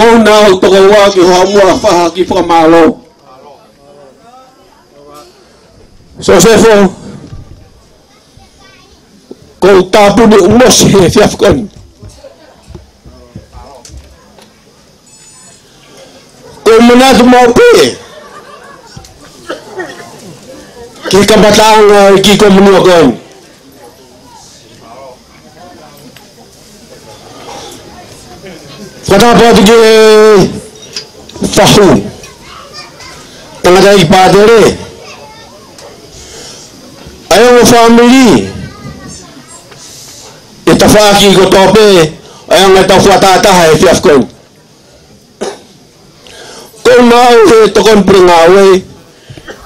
kou nao togowa apa faha kifokamalo sosefo kau tahu di umos (laughs) eh, siapkan kau menat mau pe kita batang lagi eh, kita menuakan kenapa tiga fahum eh, tengah pada ipadere ayo family yatafaki gotope ayang tafwatata fiaf ko ko mau he tokon pringawe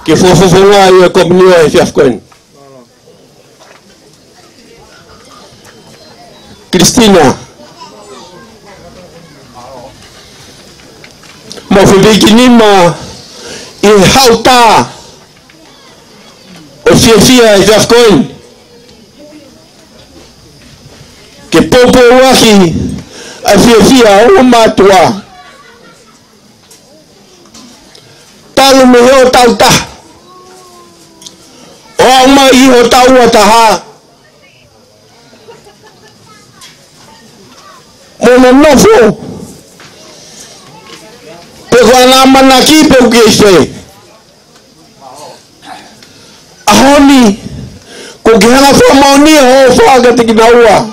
ki fofofonga ye komnio fiaf ko Cristina mafibikinima i hauta o fiafia i fiaf koin ke popo wahi a fia fia o matua talu me o tau ta o ma i o tau a ta ha mono nofo pe kwa nga manaki pe ukeise ahoni ko ke hana fa maoni ho fa ga te kina ua ahoni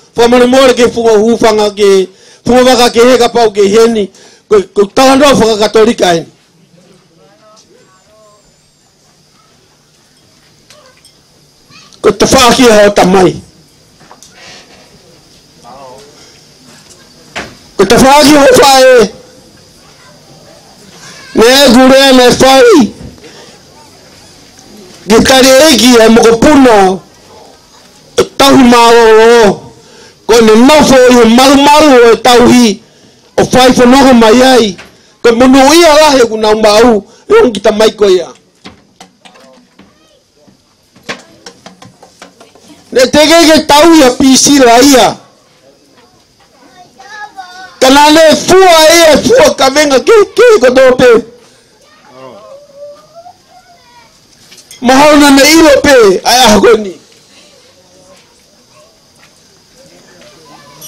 fa mo mo ke fu hu fa nga ke fu ba ka ke ka pa ke he ni ko ko ta lo fa ka to ko ta fa ki ho ta mai ko ta fa ki ho fa e gure me fai ki ya eki e mokopuno tahu maa o ko le mafo i o malu malu o e tauhi o fai fo noho mai ai ko munu ia lahe kuna o mau e ongi ta maiko ia le tege ke tauhi a pisi la ia kana le fua e e fua ka venga ke ke ko dope mahauna me iwa pe ai ahagoni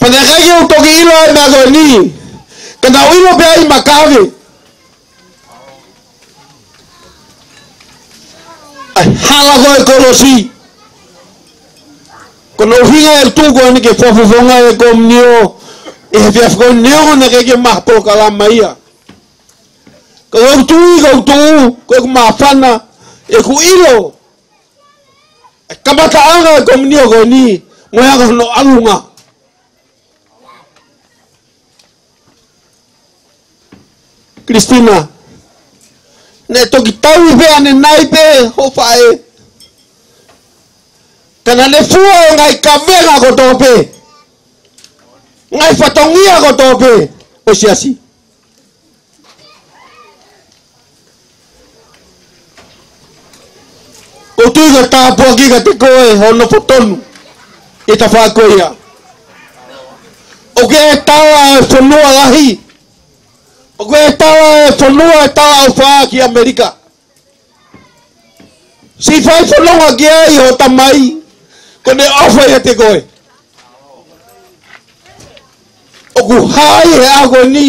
Pendeja yo toki ilo e magoni. Kada wilo pe ai makawe. Hala go korosi. Kono hinga el tugo ni ke fofu fonga e komnio. E via fonio ne ke ke mahpo kala maia. Kono tu go tu ko mafana e ku ilo. Kamata anga komnio goni. Moya go no alunga. Kristina. Ne toki tau pe ane nai pe ho pae. Kana ne fua o ngai kamega ko tope. Ngai fatongia ko tope. O siasi. Ko tui ka tāpua ki ka te koe ho no fotonu. Ita whakoia. O kia e tāua e whanua rahi. O kia e tāua e whanua rahi. O koe tawa e whanua e tawa au wha ki Amerika. Si whai whanonga ki ai e ho ta mai, ko ne awhai e te koe. O hai he ako ni,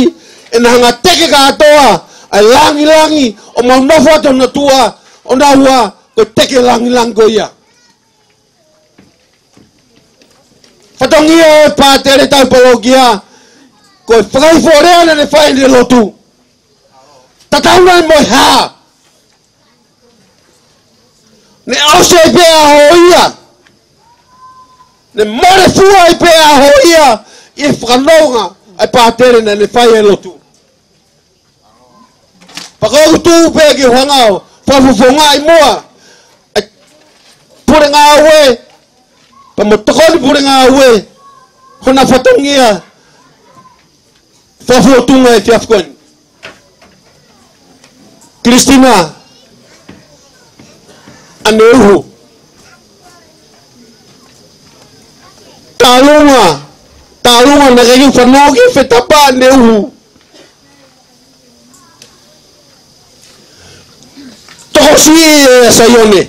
e na hanga teke ka atoa, ai langi langi, o ma mawha te na tua, o na hua, ko teke langi langi ko ia. Whatongia e pātere tau palo ki a, ko pagai fore ana ne fai ni lotu ta ta una mo ha ne au se pe a hoia ne mare fu ai pe a hoia e franonga ai pa tere ne ne fai lotu pagai tu pe ki hanga fa fu fonga ai moa pure nga we pa mo to ko pure nga we ko na fatongia φοβούτουμε βοηθούν να έτσι Κριστίνα, ανέβουχου. Τα Ρώμα, τα Ρώμα να γίνουν φανάκια, φε τα πά, ανέβουχου. Τόσοι ε, σαγιώνε.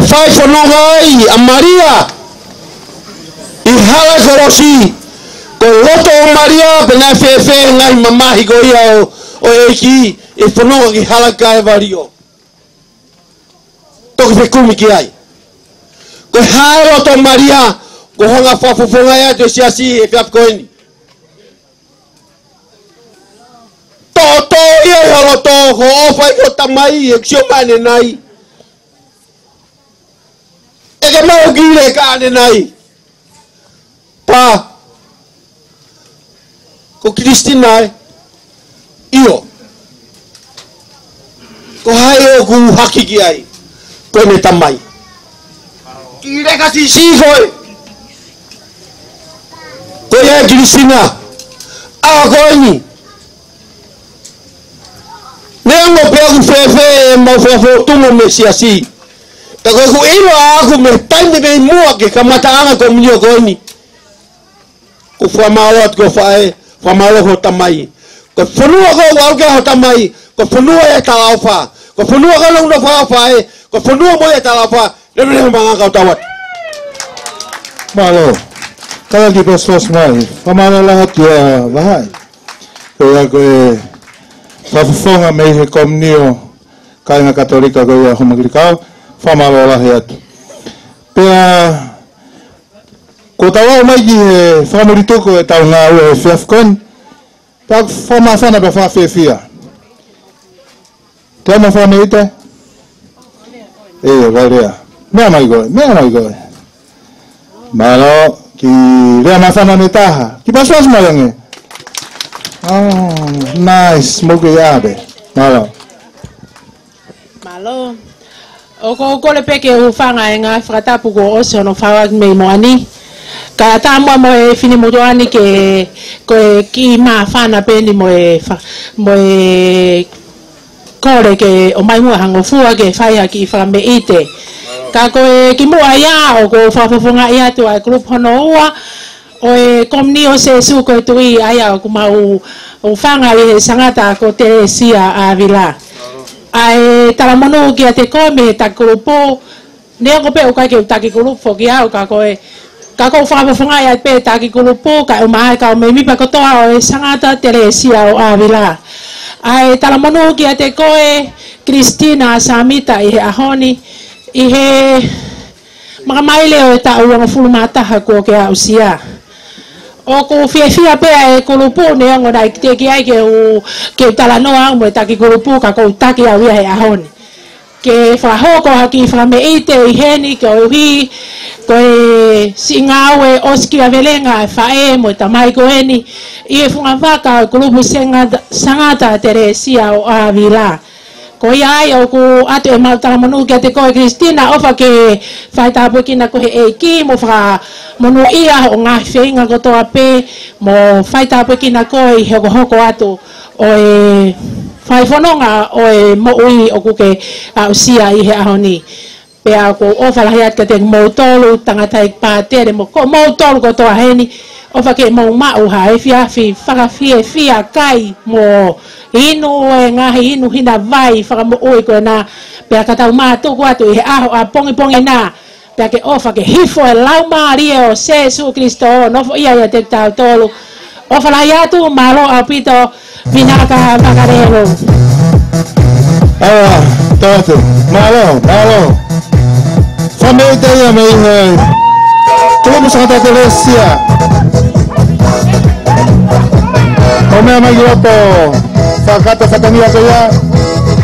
le fai fononga ai a Maria i hala ko rosi ko loto o Maria pe ngai fefe ngai mamahi ko ia o, o eiki i fononga ki hala ka e vario toki pe kumi ki ai ko hae loto o Maria ko honga fafufonga e e ia te si asi e fiap koeni to to ia roto ko ofai ko tamai e kio mane nai e é que Kaya mau gile kanin ay. Pa. Ko Kristina ay. Iyo. Ko hayo ku hakiki ay. Pene tamay. Kire kasi sigoy. Ko ya Kristina. Agoni. Nengo pego fefe, mo fefo tungo mesiasi. Nengo Tako ilo aku mepande be mua kamata anga ko mnyo goni. Ku fwa mawat ko fae, fwa tamai. Ko funua ko ke ho tamai, ko funua ya Ko funua ko fa fae, ko funua mo ya ka tawat. Malo. Kala ki pesos mai. Pamana lahat ya bahai. ko me he komnio kainga katolika ko fama walahiat pea kotawa maiji e fama toko e taunga ue e fiafkon pa fama sana pe fa te tama fama ite e varea mea mai goe mea mai goe malo ki rea masana ne taha ki pasos mayange oh nice mogo yabe malo malo O ko ko le peke u fanga e nga frata pu ko o sono fawa me mo ani. Ka ta mo mo e fini mo ani ke ko e ki ma fana pe ni mo e fa mo e kore ke o mai mo hango fua ke fai a ki fa me ite. Ka ko e ki mo a ya o ko fa fa fa nga ya tu a klub hono ua o e komni o se su ko e tu i a ya o ku ma u u fanga e sangata ko te sia a vilaa ai tala mono ki ate ko me ta ko po ne ko pe o ka ke ta ki ko fo ki au ka ko e ka ko fa fa nga ya pe ta ki ko po ka o ma ka o me mi pa ko to o e sanga ta tele si au a vila ai tala mono ki ate ko e kristina samita i he ahoni i he maka mai le o e ta o nga fulu mata ha ko ke au sia ai o ko fia fia pe e kolopo ne ango dai te ki ai ke o ke tala no ango e ta ki kolopo ka ko ta ki awia e ahoni ke fa ho ko ha ki fa me ite i heni ke o hi ko e singa we oski a velenga e fa e mo ta mai ko eni i e funga vaka kolopo senga sangata teresia o avila ah, ko ia ai o ku ate o maltara manu ke te koe Kristina o fa ke fai tāpua ki na kohe e mo fa manu ia o ngā whenga kotoa pe mo fai tāpua ki na koe hoko hoko atu o e fai whanonga o e mo ui o kuke ke a usia i he aho ni pe a ko o fa la hiat ka te mo tolu tanga tai e pa te re mo ko mo tolu ko to a heni o fa ke mo ma o ha e fi fa ka fi e fia kai mo inu e nga he inu hina vai fa mo o ko na pe ka tau ma to ko atu e a ho a pongi pongi na pe a ke o fa ke hifo e lau ma ri e o se su kristo no fo ia ia te tau tolu o fa la tu ma lo a pito Vina ka ha pakarelo. Ah, tātou. Mālo, mālo. Família mãe mãe. Vamos cantar Teresia. Kami amai gopo. Fakata fatani ya kaya.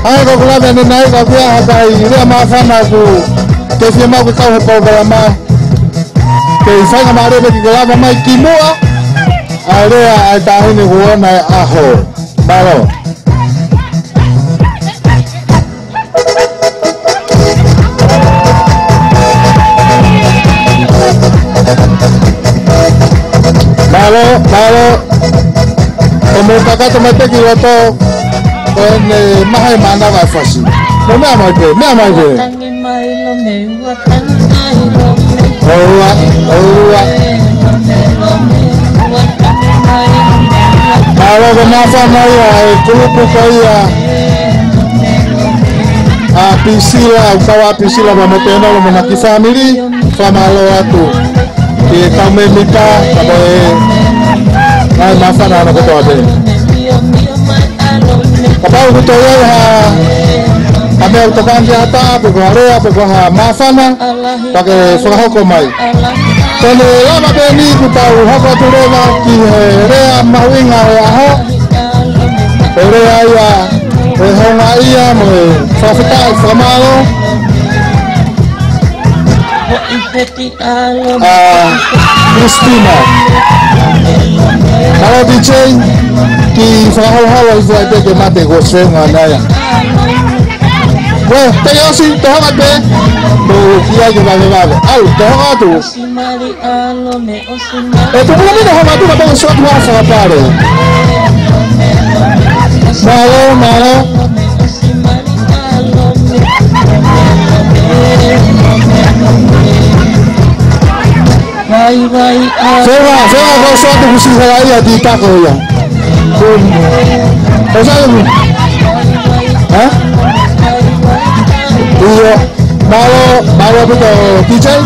Ai ko kula ben nai ko pia hakai. Ile ma sama ku. Kesi ma ku kau hepo bala ma. Kesi ma mare be kula ba mai kimua. Area ai tahu ni huwa nai aho. Balo. Claro, claro. Como acá tomate kiloto con más demanda va fácil. No me amo Halo, me amo halo. Halo, oua. Claro, que ya, el club ya. A piscila, usaba piscila, vamos a tener una familia, fama lo thì không mita mít ca cả mọi ai mà sao nào nó có bỏ thế có bao nhiêu tôi ấy hà kami untuk kami ata bergohre bergoha masana pakai suara hukum mai Tene lama beni kita uhaka turena kihere amawinga yaho Ere aya Rehonga iya mwe Sofita isamalo Ah, Cristina. uh, que Kalau diceng di hal-hal itu ada cuma tegoseng ada ya. Weh, tayo tô toho ka te. Tu kia yo ba ba. Au, tô ka tu. Eh, tu pula mi toho ka a ka tengo suat wa sa pare. Malo, malo. Sera, sera kwa sote kusikiza raia tuitake huya. Osaje. Eh? Iyo bawo bawo bito kichai.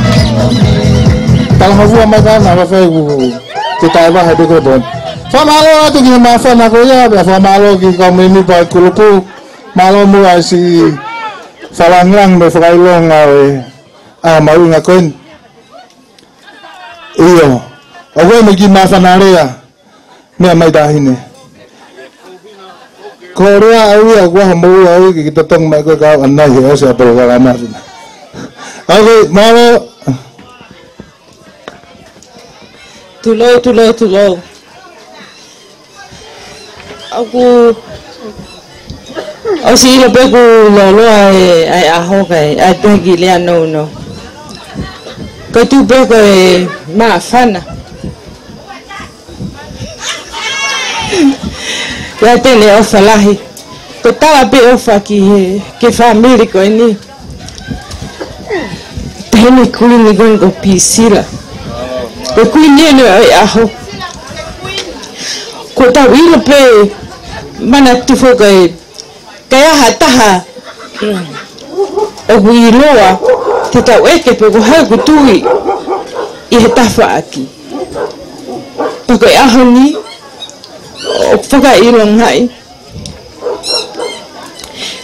Talamavua maka na wafe ku tutaiba hadi ko don. Famalo tu ki mafa na ko ya ba famalo ki komini buat kuluku. Malo mu asi falangang be fakailong awe. Ah mau ngakuin? iyo ogoe maigi macanarea mea dahine. korea awi agwa ya homo ya awi kita tong mai kwe kau anna hi o sa pro ga na sin awi maro tulo tulo aku o si lo pe ku lo lo ai ai aho kai ai pe gile no no Petu peko e maafana. Ya tene ofa lahi. Ko tala pe ofa ki he, ke whamiri ko e ni. Tene kui ni gongo pi sila. Ko kui nienu e aho. Ko tau ilo pe mana tufoka e. Kaya hataha. O hui loa. O hui loa. tataweque tota peguajacutugui y jetahfa'aqui porque ajani ocfaca'ilonhai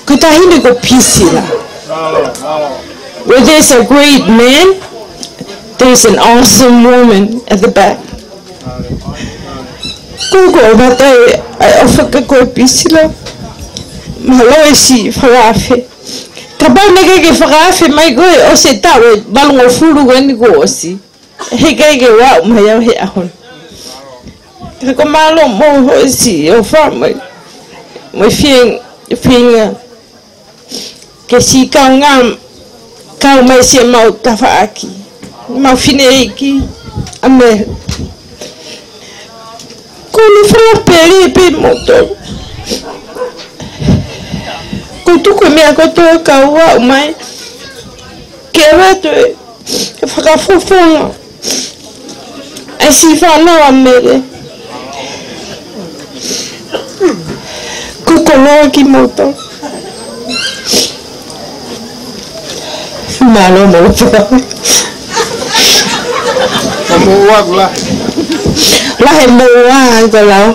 Kutahindiko pisila. Where there's a great man, there's an awesome woman at the back. Kuko batai ay ofaka ko pisila. Maloishi farafe. Tapau neke ke whakaawe mai koe o se tau e malongo furu koe ni koe osi. He kei ke wau mai au he ahon. Ka ko malo mo ho si o wha mai. Mai whieng, whienga. Ke si kau ngā kau mai se mau tawha aki. Mau whine eiki. Ame. Ko ni whakapere pe motor. kotukomea kotoyoka wa mai kebato efaka fofonga a wa mbele kokoloki moto malo moto la il wa angolao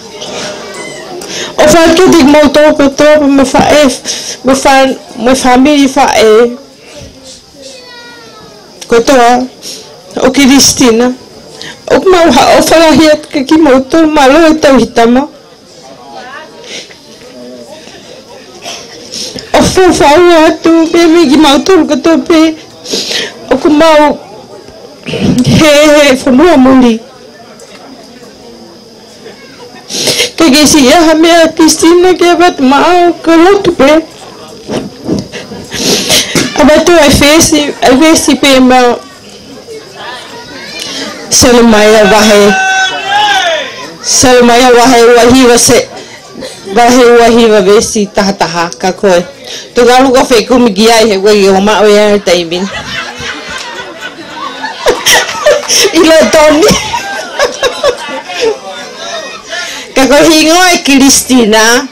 E faz que eu digo montou que eu troco, me faz, me fa me família fa é. Que eu o que destina. O que meu, o falaria que aqui montou, malu eu tô hitama. O fofau é tu, bem me que montou que eu tô bem. O que meu, he he, foi muito तो कैसी है हमें किसी ने के बाद माँ करो तू पे अब तो ऐसी ऐसी पे माँ सरमाया वाहे सरमाया वाहे वही वसे वाहे वही वैसी तह तहा का खोए तो गाड़ू का फेंकू में गया है वो ये हमारा वो यार टाइमिंग (laughs) इलाज़ Kagohingoy Cristina,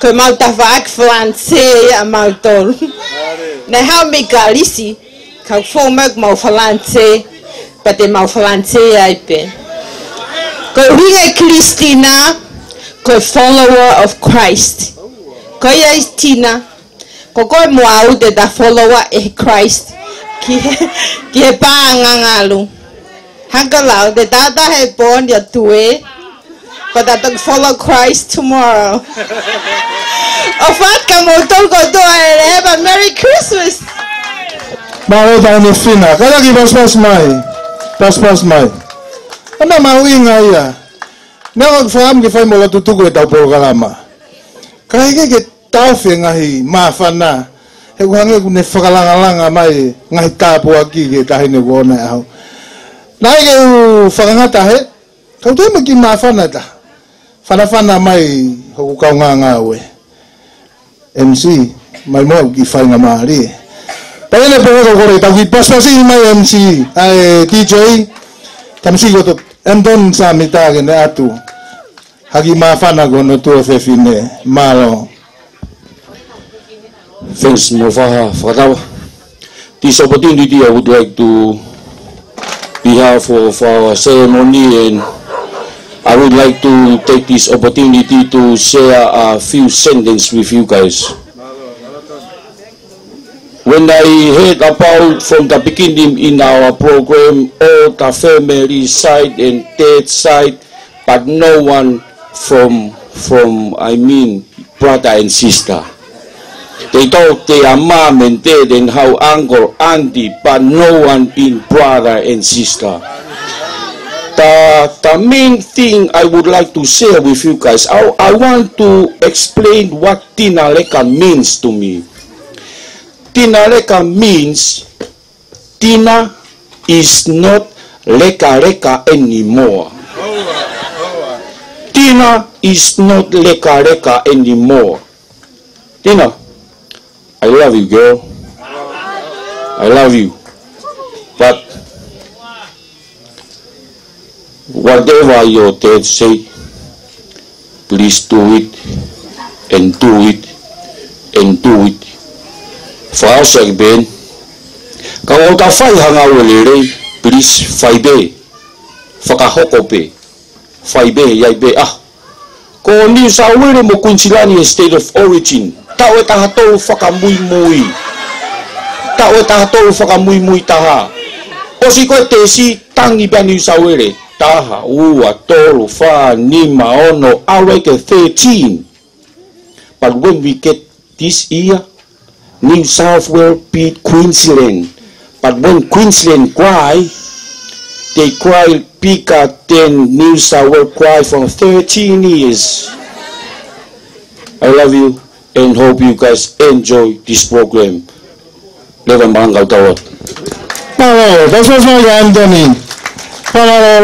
koe mautawhaak whalanse a mautor. Nei hau me ka risi, kau whōmauk mau whalanse, pa te mau whalanse aipe. Koe ringa Cristina, koe follower of Christ. Koe ai Tina, ko koe moau te da follower e Christ. Ki he, ki he pāngangalu. Hankalau, te tātā he pōn ya tue, but I don't follow Christ tomorrow. Ofatka Moltongo I have a Merry Christmas. Baroda ni fina. Kada ki pas mai. paspas mai. Ana mau inga Na ko fam ki fai mola tutu ko tau programa. Kaya kaya ke tau fe ngahi mafana. e wange ku ne whakalanga mai ngai tāpua ki ke tahine ko ona au. Nai ke u whakangata he. Kau te maki mafana ta. whanawhana mai hoku kau ngā ngā MC, mai moa ki whainga maari. Pēne pēne kau kore, tau ki pastasi mai MC, ai TJ, tamsi koto, emdon sā mitāge ne atu. Hagi mā whana kono tua whewhine, mālo. Thanks, mō whaha, whakatawa. This opportunity I would like to behalf of our ceremony and I would like to take this opportunity to share a few sentences with you guys. When I heard about from the beginning in our program, all the family side and third side, but no one from, from I mean, brother and sister. They thought they are mom and dad and how uncle, auntie, but no one being brother and sister the, uh, the main thing I would like to share with you guys, I, I want to explain what Tinaleka means to me. Tinaleka means Tina is not Leka Leka anymore. Tina is not Leka Leka anymore. Tina, I love you, girl. I love you. But whatever your dad said, please do it and do it and do it. For us, I've been. Ka o ta whai hanga o le rei, please whai be. Whaka hoko be. Whai be, iai be, ah. Ko o niu sa uere mo Kunsilani State of Origin, tau e taha tolu whaka mui mui. Tau e taha tolu whaka mui mui taha. O si koe te si, tangi bea niu sa uere. Tau taha, ua, tolu, fa, nima, ono, aweke, 13. But when we get this year, New South Wales beat Queensland. But when Queensland cry, they cry bigger than New South Wales cry for 13 years. I love you and hope you guys enjoy this program. Levan Bangal Tawat. All right, that was my Anthony. ni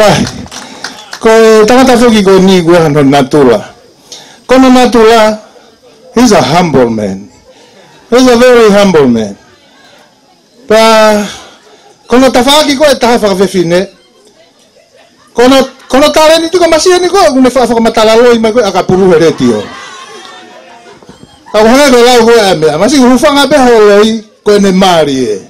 he's a humble man. He's a very humble man. Pa, kono tafaki ko eta hafa vefine. Kono kono ni itu kan masih ni ko gune fa fa loi ma ko akapuru tio. Aku hana dolau ko ambe, masih hufa ngabe loi, ko ne marie. Eh?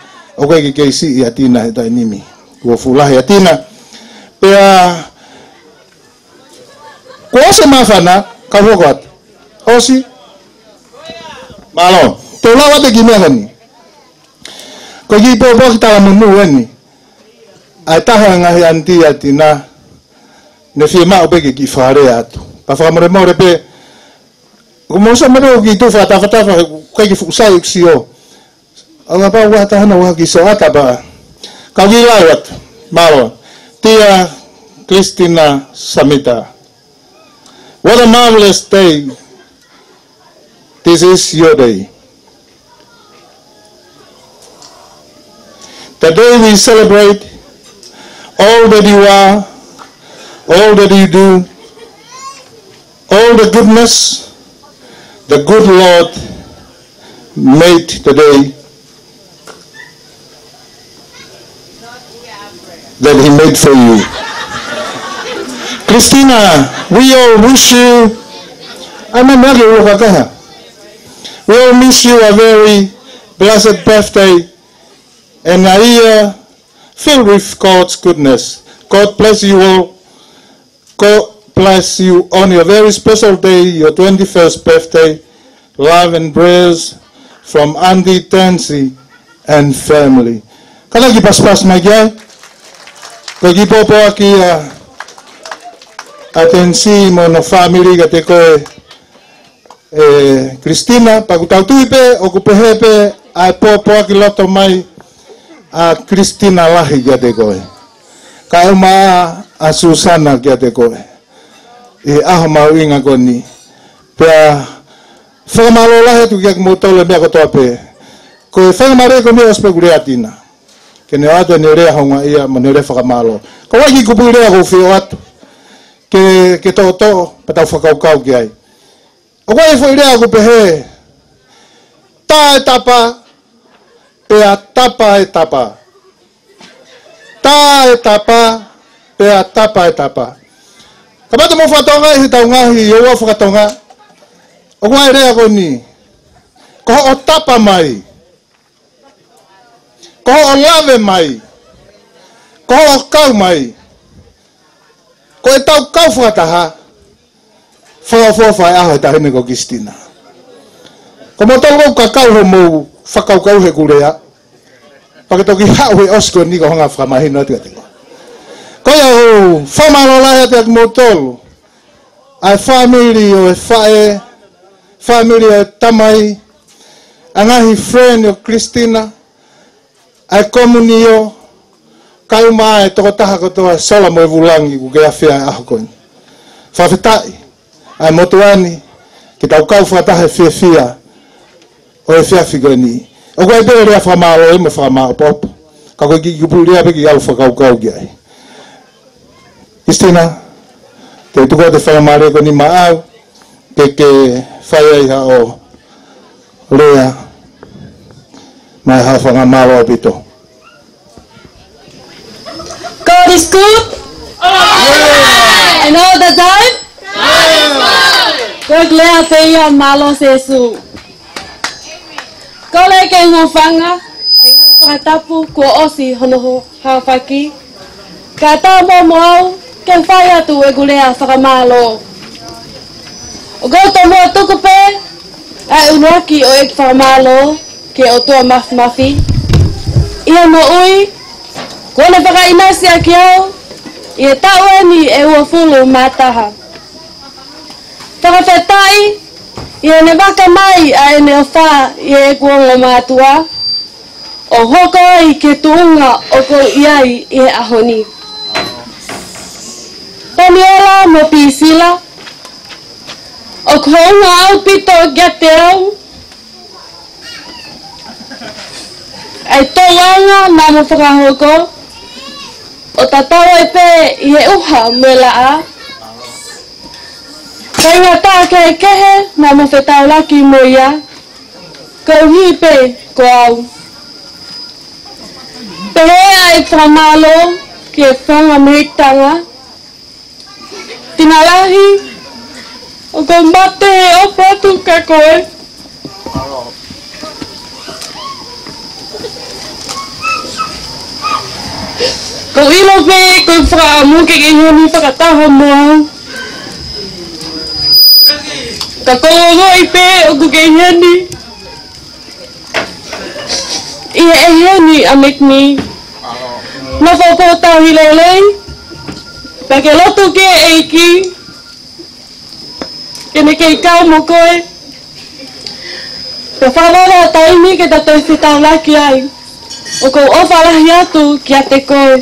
okay keisi yatina itu ini mi, kua fulahi atina pea kua se mafana kafoko O oh, si malo tola wate kimehoni ko ki popo ki tala mumu weni ai ngahi anti yatina, ne fima ope fare atu kafaka more more pe kumosa mere o ki tu fata fata kai angapa wata hana wagi soata ah, ba kagi lawat tia Christina Samita what a marvelous day this is your day the day we celebrate all that you are all that you do all the goodness the good Lord made today that He made for you. Christina, we all wish you. We all wish you a very blessed birthday and a year filled with God's goodness. God bless you all. God bless you on your very special day, your 21st birthday. Love and prayers from Andy Tansy and family. Kalagi paspas magyay. Ko ki popo aki a atensi mo no family ka te koe e, Cristina, paku tau tui pe, oku pehe pe, a e popo aki loto mai a Cristina Lahi ka te koe. Ka uma a, a Susana ka te koe. E aho mau inga koni. Pe a whakamalo lahi tu kia kumotole mea kotoa pe. Ko e whakamare ko mea ospe kure atina ke ne ata ne rea honga ia mo ne rea whakamalo. Ka waki kupu rea kou whio atu, ke, ke tō tō, patau whakaukau ki ai. O kua e whu rea kupu he, tā e tapa, pe a tapa e tapa. Tā e tapa, pe a tapa e tapa. Ka pata mo whatonga i tau nga i oa whakatonga, o kua e rea kou ni, ko ho o tapa mai, o tapa mai, ko o lave mai, ko o kau mai, ko e tau kau whakataha, whao whao whae aho e tahi me ko Kistina. Ko mo tau rau ka kau ho mou whakau kau he kurea, pake toki (laughs) hau he osko ni ko honga whakamahi no atika tingo. Ko ia e ho, whamaro lai ati ati mo tolu, ai whamiri o e whae, whamiri o e tamai, anahi friend o Kristina, Kristina, ai komu e e e ni o kai ma e to ta ha ko to sala mo vulangi ku ga fi a ho koni fa fa ai mo ani ki ta ka fa ta fi fi a o fi a fi ga ni o ga de re fa ma o e mo fa ma o pop ka ko gi gi bu ri a be gi al fa ka ka o ga istina te tu ko te fa ma re ko ni ma au ke ke fa ai ha o rea. my half ang amawa bito. God is good. Yeah. And all the time. God glad they are malo sesu. God like ang mafanga. Katapu ko osi honoho hafaki. Kata mo mo kang faya tu e egulea sa kamalo. Go to mo tukupe. e unoki o ek famalo. ke o toa maf mafi. Ia ma ui, kona whaka inasi a ke au, i e tau e ni e ua fulu mā taha. Whaka whetai, i e ne waka mai a e ne o whā i e kuongo mātua, o hoko ai ke tuunga o ko iai i e ahoni. Pani ola mo pisila, o kohonga au pito gete au, Estoy año namu sarajoko. Otatawa ipe ye uha la. a. Tengo ataque queje namu se tabla kimoya. Kauhipe Pero hay el malo que son americana. Tinalahi. O combate o que Ko ilo pe ko fra mo ke ke ho ni fra ta ho mo. Ka ko ho i pe o ku ke he e ni. I e he ni a me ni. Ma fo fo ta hi lo le. Pe ke lo tu ke e ki. Ke ne ke ka mo ko e. Ko fa lo ta i ni ke ta te fitan la ki ai. O ko o fa la hi atu ki a te ko e.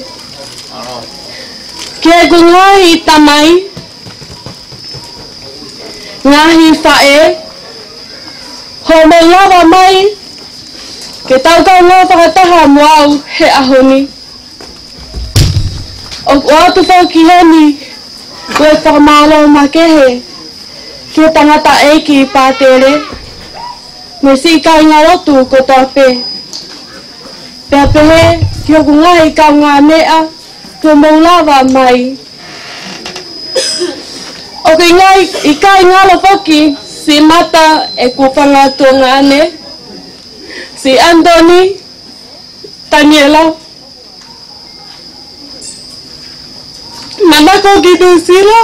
Ke gungoi i tamai, ngahi fae, ho me lawa mai, ke tau kau ngā whakataha mwau he ahoni. O kuatu fau ki heni, koe whakamalo ma kehe, ke tangata eiki i pātere, me si kai ngā rotu ko tāpe. Pea pehe, ki o kungai ka ngā mea, tumaulava mai oke ngai ikai ngalopoki si mata ekupanga tongane si antoni taniela nanako kidusila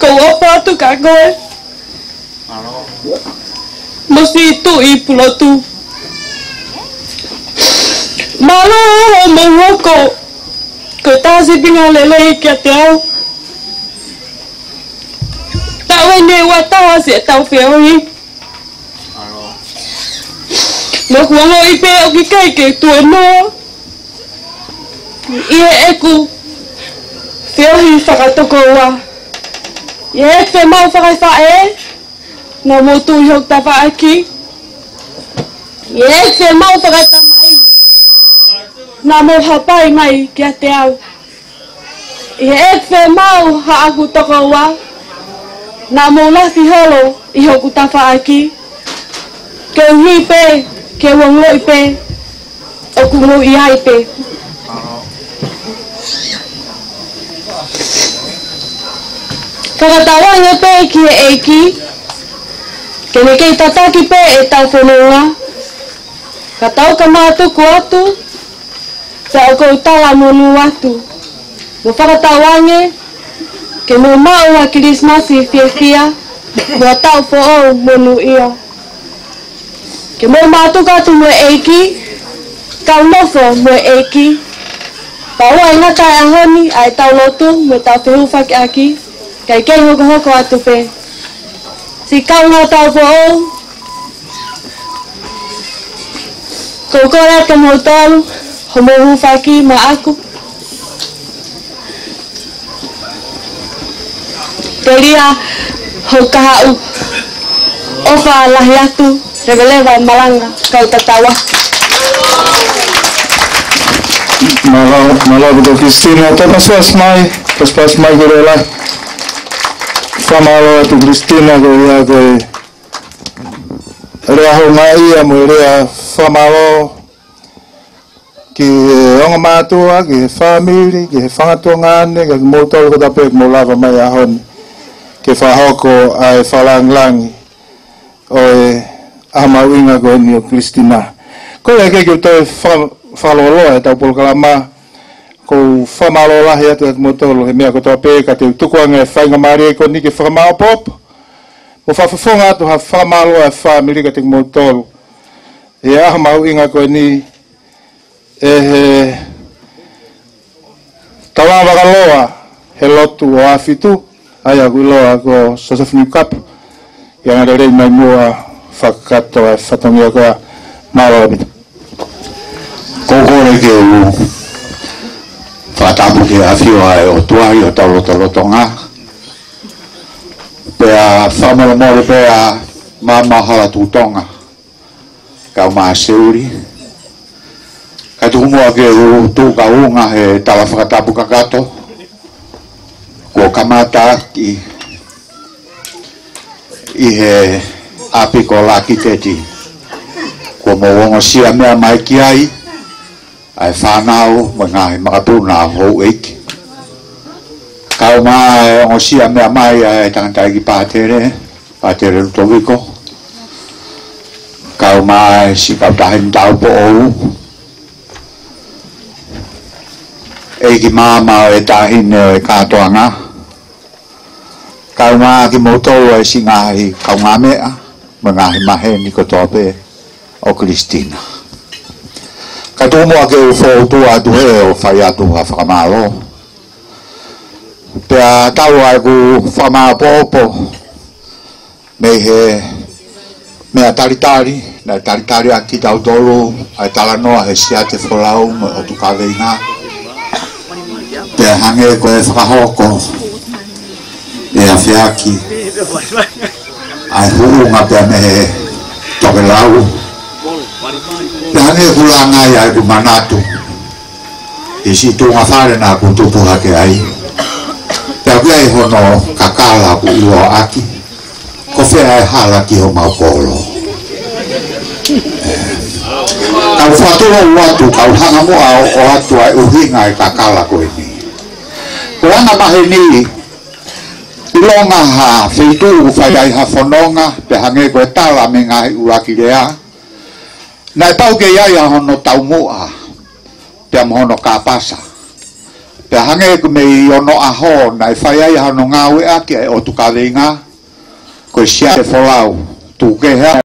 kowopotu kagoe musi tu ipulo tu malo mewoko ko tāse pinga le lehi ki a te au. Tā wai ne wā tāwa se tau whi au hi. Nō ku ango i pē o ki kai ke tu e nō. I e eku whi au hi whakatoko wā. I e eku whi mau whakai wha e. Nō mō tū hiok tā wha aki. I e eku whi mau whakai tā mai na moha pai mai kia te au. I he ekwe mau ha aku toko wā, ngā mō lasi holo i hoku tawha aki. Ke uhi pē, ke wangoi pē, o kumu i hai pē. Whakatawanga pē ki e eiki, kene kei tataki pē e tau whanonga, ka tau ka mātuku atu, sa o kou tala no nu watu. Mo whakata wange, ke mo mau a Christmas i fia fia, mo tau fo o mo nu ia. Ke mo mātu katu mo eiki, ka nofo mo eiki, pa oa inga tai ahoni ai tau lotu mo tau te hufaki aki, kai kei hoko hoko atu pe. Si kau ngā tau fo o, Kau kau rata mau humuhu Fatima ako. Kaya, hukahau, opa tu, regaleva malanga, kau tertawa. Mala, mala bido Kristina, to pas pas mai, pas pas mai gero lah. Famala tu Kristina, kau ya kau, Reaho mai, amu rea, famala. ki he onga mātua, ki he whamiri, ki he whangatua ngāne, ki he mōtau ko tāpē, ki mō lava mai a honi, ki he whahoko a e whalanglangi, o e ama winga ko eni o Kristina. Ko e keke o tau whaloloa e tau polkala mā, ko whamalo lahi atu ki mōtau lo, he mea ko tāpē, ka te tukuanga e whainga mārie ko ni ki whamalo pop, Mo whawhawhonga atu ha whamalo a e whamiri ka te mōtolo. E aha mau inga koe ni, eh, tawa loa helotu o afitu aia go ko Joseph Newcap yang ada rei mai mua fakatoa fatongia koa marola bitu kokore ke u fatapu ke afio ai o tuai o taulotolotonga pea whamoromore pea mamahala tutonga kau maaseuri e tu kumua ke tu ka unga he tala whakatapu kakato ko kamata ki i he api ko laki teti ko mo wongo sia mea mai ki ai ai whanau mo ngā he makatū nā hou eiki kau mā e wongo sia mea mai ai e tangatai ki pātere pātere lutoviko kau mā e si kautahin tau po ou e ki māma o e tāhine o e kātoa ngā. Kau ngā ki mōtou e si ngā hi kau ngā mea, ma ngā hi mahe ni kotoa o Kristina. Ka tō mua ke ufo utu atu he o whai atu ha whakamālo. Pea tau ai ku whamā pōpō, mei he mea taritari, nei taritari a ki tau tōru, ai tala noa he siate whalau o tu kāwe i ngā. Ngā. ya hange kwesa kahoko ya fiaki ai huunga pe me tokelau ya kulanga ya kumanatu isi tunga fare na kuntupu hake ai ya ihono kakala ku iwo aki kofea e hala ki ho kau faturo watu kau hanga mo ai uhinga kakala koini o ana mahe ni i longa ha feitu u whaiai ha whanonga pe hange ko e tala me ngai uraki rea na e tau ke iai a hono tau mua pe am hono ka pasa pe hange ko me i ono a ho na e whaiai hano ngā ue a ke e o tukarenga ko e sia e wholau tu ke hea